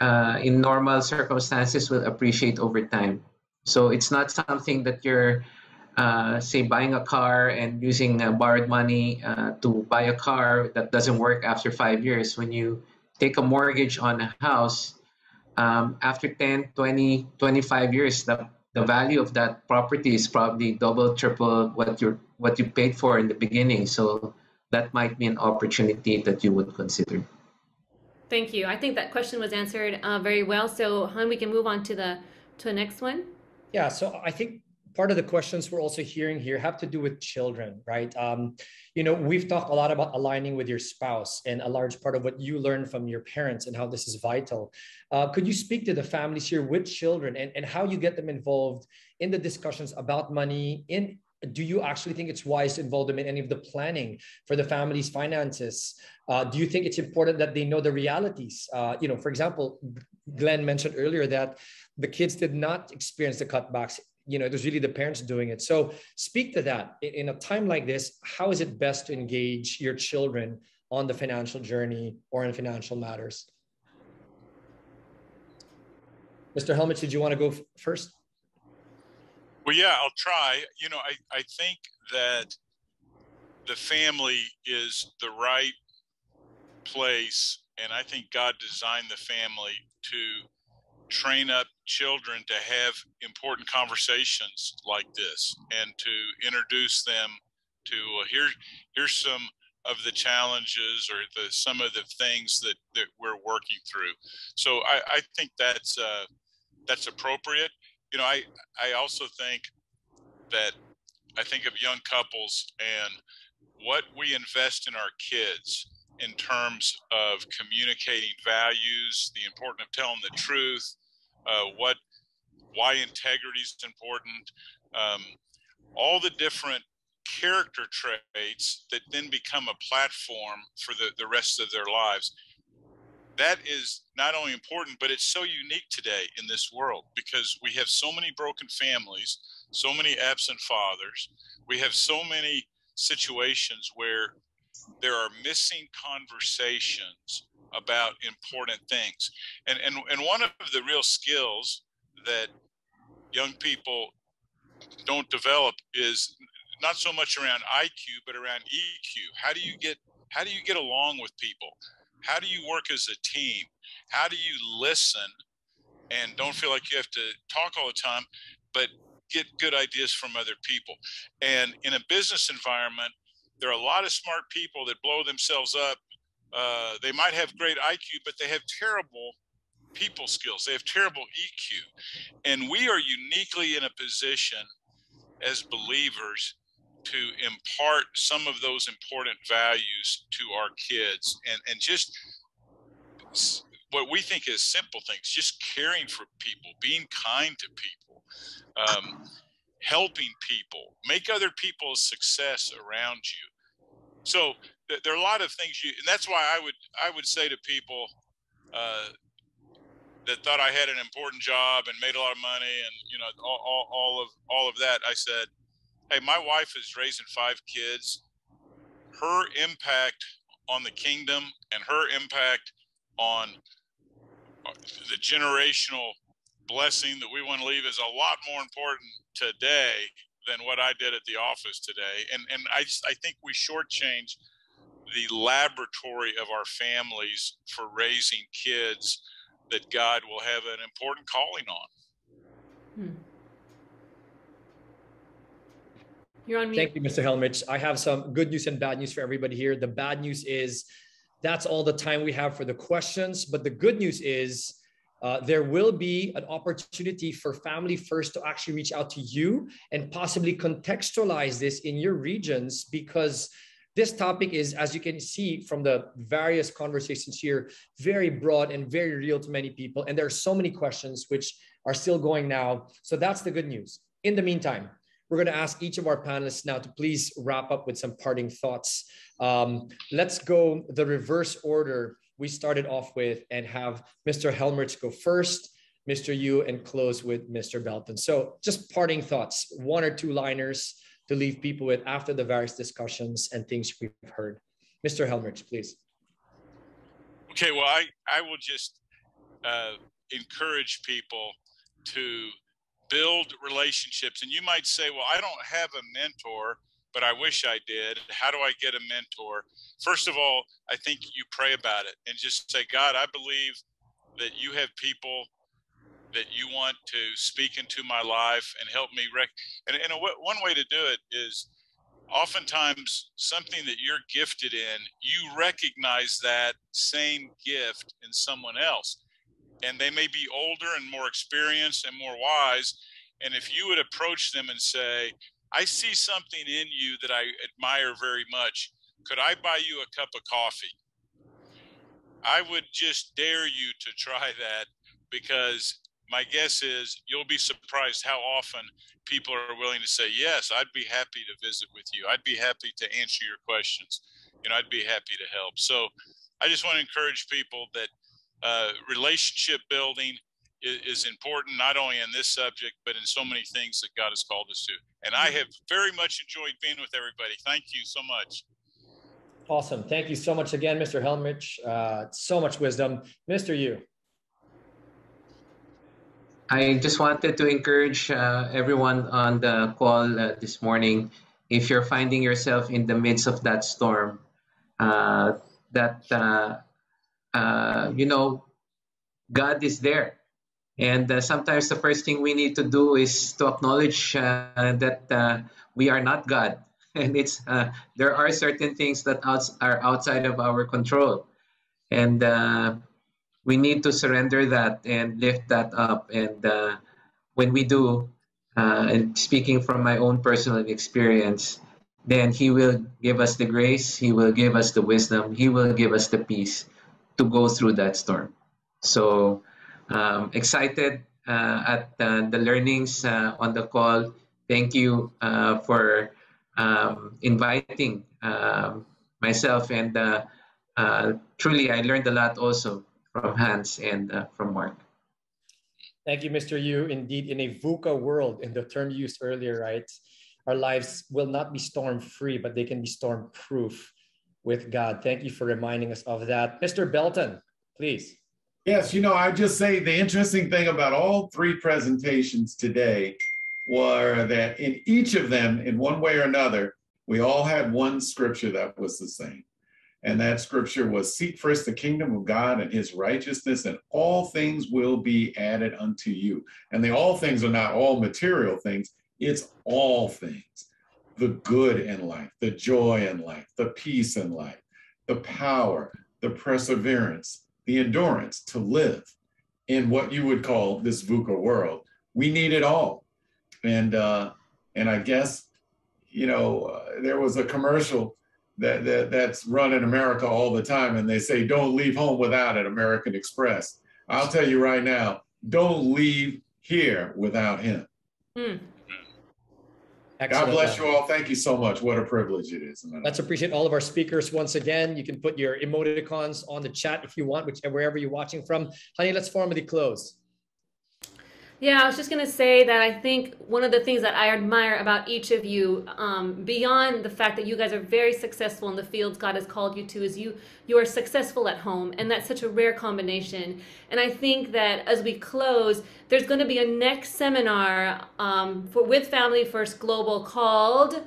uh, in normal circumstances will appreciate over time. So it's not something that you're say buying a car and using borrowed money to buy a car that doesn't work after five years. When you take a mortgage on a house, um, after 10, 20, 25 years, the, the value of that property is probably double, triple what you what you paid for in the beginning. So that might be an opportunity that you would consider. Thank you. I think that question was answered uh, very well. So, Han, we can move on to the to the next one. Yeah. So I think part of the questions we're also hearing here have to do with children, right? Um, you know, we've talked a lot about aligning with your spouse, and a large part of what you learn from your parents and how this is vital. Uh, could you speak to the families here with children and, and how you get them involved in the discussions about money? In do you actually think it's wise to involve them in any of the planning for the family's finances? Uh, do you think it's important that they know the realities? Uh, you know, for example, Glenn mentioned earlier that the kids did not experience the cutbacks you know it was really the parents doing it. So speak to that. In a time like this how is it best to engage your children on the financial journey or in financial matters? Mr helmerich did you want to go first? Well yeah i'll try. You know i, I think that the family is the right place and i think god designed the family to train up children to have important conversations like this and to introduce them to uh, here here's some of the challenges or the some of the things that, that we're working through. So i, I think that's uh, that's appropriate. You know i i also think that i think of young couples and what we invest in our kids in terms of communicating values, the importance of telling the truth, uh, what why integrity is important, um, all the different character traits that then become a platform for the, the rest of their lives. That is not only important, but it's so unique today in this world because we have so many broken families, so many absent fathers. We have so many situations where there are missing conversations about important things. And, and, and one of the real skills that young people don't develop is not so much around IQ, but around EQ. How do you get how do you get along with people? How do you work as a team? How do you listen and don't feel like you have to talk all the time, but get good ideas from other people? And in a business environment, there are a lot of smart people that blow themselves up. Uh, they might have great IQ, but they have terrible people skills. They have terrible EQ. And we are uniquely in a position as believers to impart some of those important values to our kids and, and just what we think is simple things, just caring for people, being kind to people, um, helping people, make other people's success around you so there are a lot of things you, and that's why I would I would say to people uh, that thought I had an important job and made a lot of money and you know all, all, all of all of that. I said, hey, my wife is raising five kids. Her impact on the kingdom and her impact on uh, the generational blessing that we want to leave is a lot more important today than what I did at the office today. And and I I think we shortchange the laboratory of our families for raising kids that God will have an important calling on. Hmm. You're on mute. Thank you, Mr. Helmerich. I have some good news and bad news for everybody here. The bad news is that's all the time we have for the questions. But the good news is uh, there will be an opportunity for Family First to actually reach out to you and possibly contextualize this in your regions because this topic is, as you can see from the various conversations here, very broad and very real to many people. And there are so many questions which are still going now. So that's the good news. In the meantime, we're going to ask each of our panelists now to please wrap up with some parting thoughts. Um, let's go the reverse order we started off with and have Mr. Helmerich go first, Mr. Yu, and close with Mr. Belton. So just parting thoughts, one or two liners to leave people with after the various discussions and things we've heard. Mr. Helmerich, please. Okay, well, I, I will just uh, encourage people to build relationships. And you might say, well, I don't have a mentor but I wish I did. How do I get a mentor? First of all, I think you pray about it and just say, God, I believe that you have people that you want to speak into my life and help me. Rec- and, and a, one way to do it is oftentimes something that you're gifted in, you recognize that same gift in someone else. And they may be older and more experienced and more wise. And if you would approach them and say, I see something in you that I admire very much. Could I buy you a cup of coffee? I would just dare you to try [laughs] that because my guess is you'll be surprised how often people are willing to say, Yes, I'd be happy to visit with you. I'd be happy to answer your questions. You know, I'd be happy to help. So I just want to encourage people that uh, relationship building is, is important, not only in this subject, but in so many things that God has called us to. And I have very much enjoyed being with everybody. Thank you so much. Awesome. Thank you so much again, Mr. Helmerich. Uh, so much wisdom. Mr. Yu. I just wanted to encourage uh, everyone on the call uh, this morning. If you're finding yourself in the midst of that storm, uh, that uh, uh, you know, God is there, and uh, sometimes the first thing we need to do is to acknowledge that we are not God, [laughs] and it's there are certain things that outs- are outside of our control, and we need to surrender that and lift that up. And uh, when we do, uh, and speaking from my own personal experience, then He will give us the grace, He will give us the wisdom, He will give us the peace to go through that storm. So um, excited uh, at uh, the learnings uh, on the call. Thank you uh, for um, inviting um, myself and truly I learned a lot also from Hans and uh, from Mark. Thank you, Mr. Yu. Indeed, in a VUCA world, in the term used earlier, right? Our lives will not be storm free, but they can be storm proof with God. Thank you for reminding us of that. Mr. Belton, please. Yes, you know, I just say the interesting thing about all three presentations today were that in each of them, in one way or another, we all had one scripture that was the same. And that scripture was seek first the kingdom of God and his righteousness, and all things will be added unto you. And the all things are not all material things, it's all things the good in life, the joy in life, the peace in life, the power, the perseverance, the endurance to live in what you would call this VUCA world. We need it all. And, uh, and I guess, you know, uh, there was a commercial that, that that's run in America all the time, and they say don't leave home without it, American Express. I'll tell you right now, don't leave here without him. Hmm. God bless you all. Thank you so much. What a privilege it is. Let's appreciate all of our speakers once again. You can put your emoticons on the chat if you want, which wherever you're watching from. Honey, let's formally close. Yeah, I was just going to say that I think one of the things that I admire about each of you, um, beyond the fact that you guys are very successful in the fields God has called you to, is you you are successful at home, and that's such a rare combination. And I think that as we close, there's going to be a next seminar um, for with Family First Global called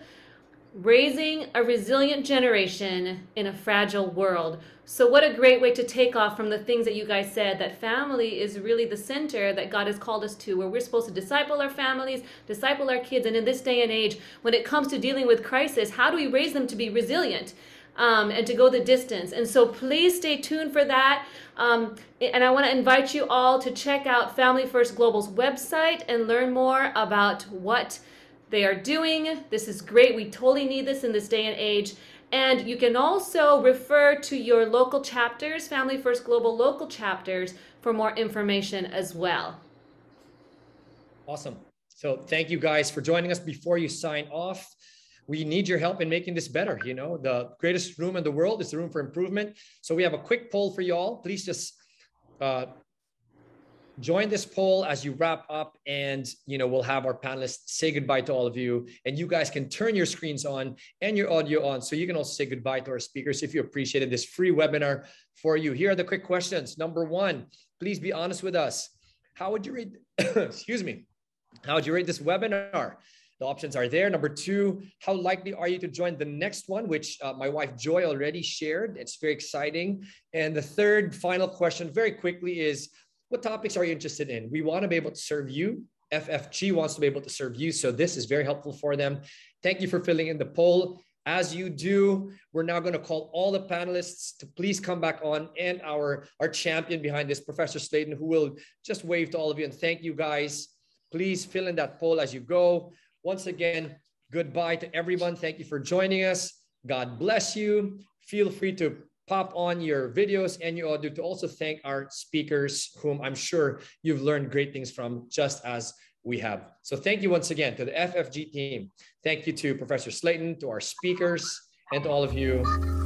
"Raising a Resilient Generation in a Fragile World." So, what a great way to take off from the things that you guys said that family is really the center that God has called us to, where we're supposed to disciple our families, disciple our kids. And in this day and age, when it comes to dealing with crisis, how do we raise them to be resilient? Um, and to go the distance. And so please stay tuned for that. Um, and I want to invite you all to check out Family First Global's website and learn more about what they are doing. This is great. We totally need this in this day and age. And you can also refer to your local chapters, Family First Global local chapters, for more information as well. Awesome. So thank you guys for joining us. Before you sign off, we need your help in making this better. You know, the greatest room in the world is the room for improvement. So we have a quick poll for y'all. Please just uh, join this poll as you wrap up and you know we'll have our panelists say goodbye to all of you and you guys can turn your screens on and your audio on so you can also say goodbye to our speakers if you appreciated this free webinar for you here are the quick questions number one please be honest with us how would you rate [coughs] excuse me how would you rate this webinar the options are there. Number two, how likely are you to join the next one, which uh, my wife Joy already shared? It's very exciting. And the third, final question, very quickly, is what topics are you interested in? We want to be able to serve you. FFG wants to be able to serve you. So this is very helpful for them. Thank you for filling in the poll. As you do, we're now going to call all the panelists to please come back on and our, our champion behind this, Professor Slayton, who will just wave to all of you and thank you guys. Please fill in that poll as you go. Once again, goodbye to everyone. Thank you for joining us. God bless you. Feel free to pop on your videos and your audio to also thank our speakers, whom I'm sure you've learned great things from, just as we have. So thank you once again to the FFG team. Thank you to Professor Slayton, to our speakers, and to all of you.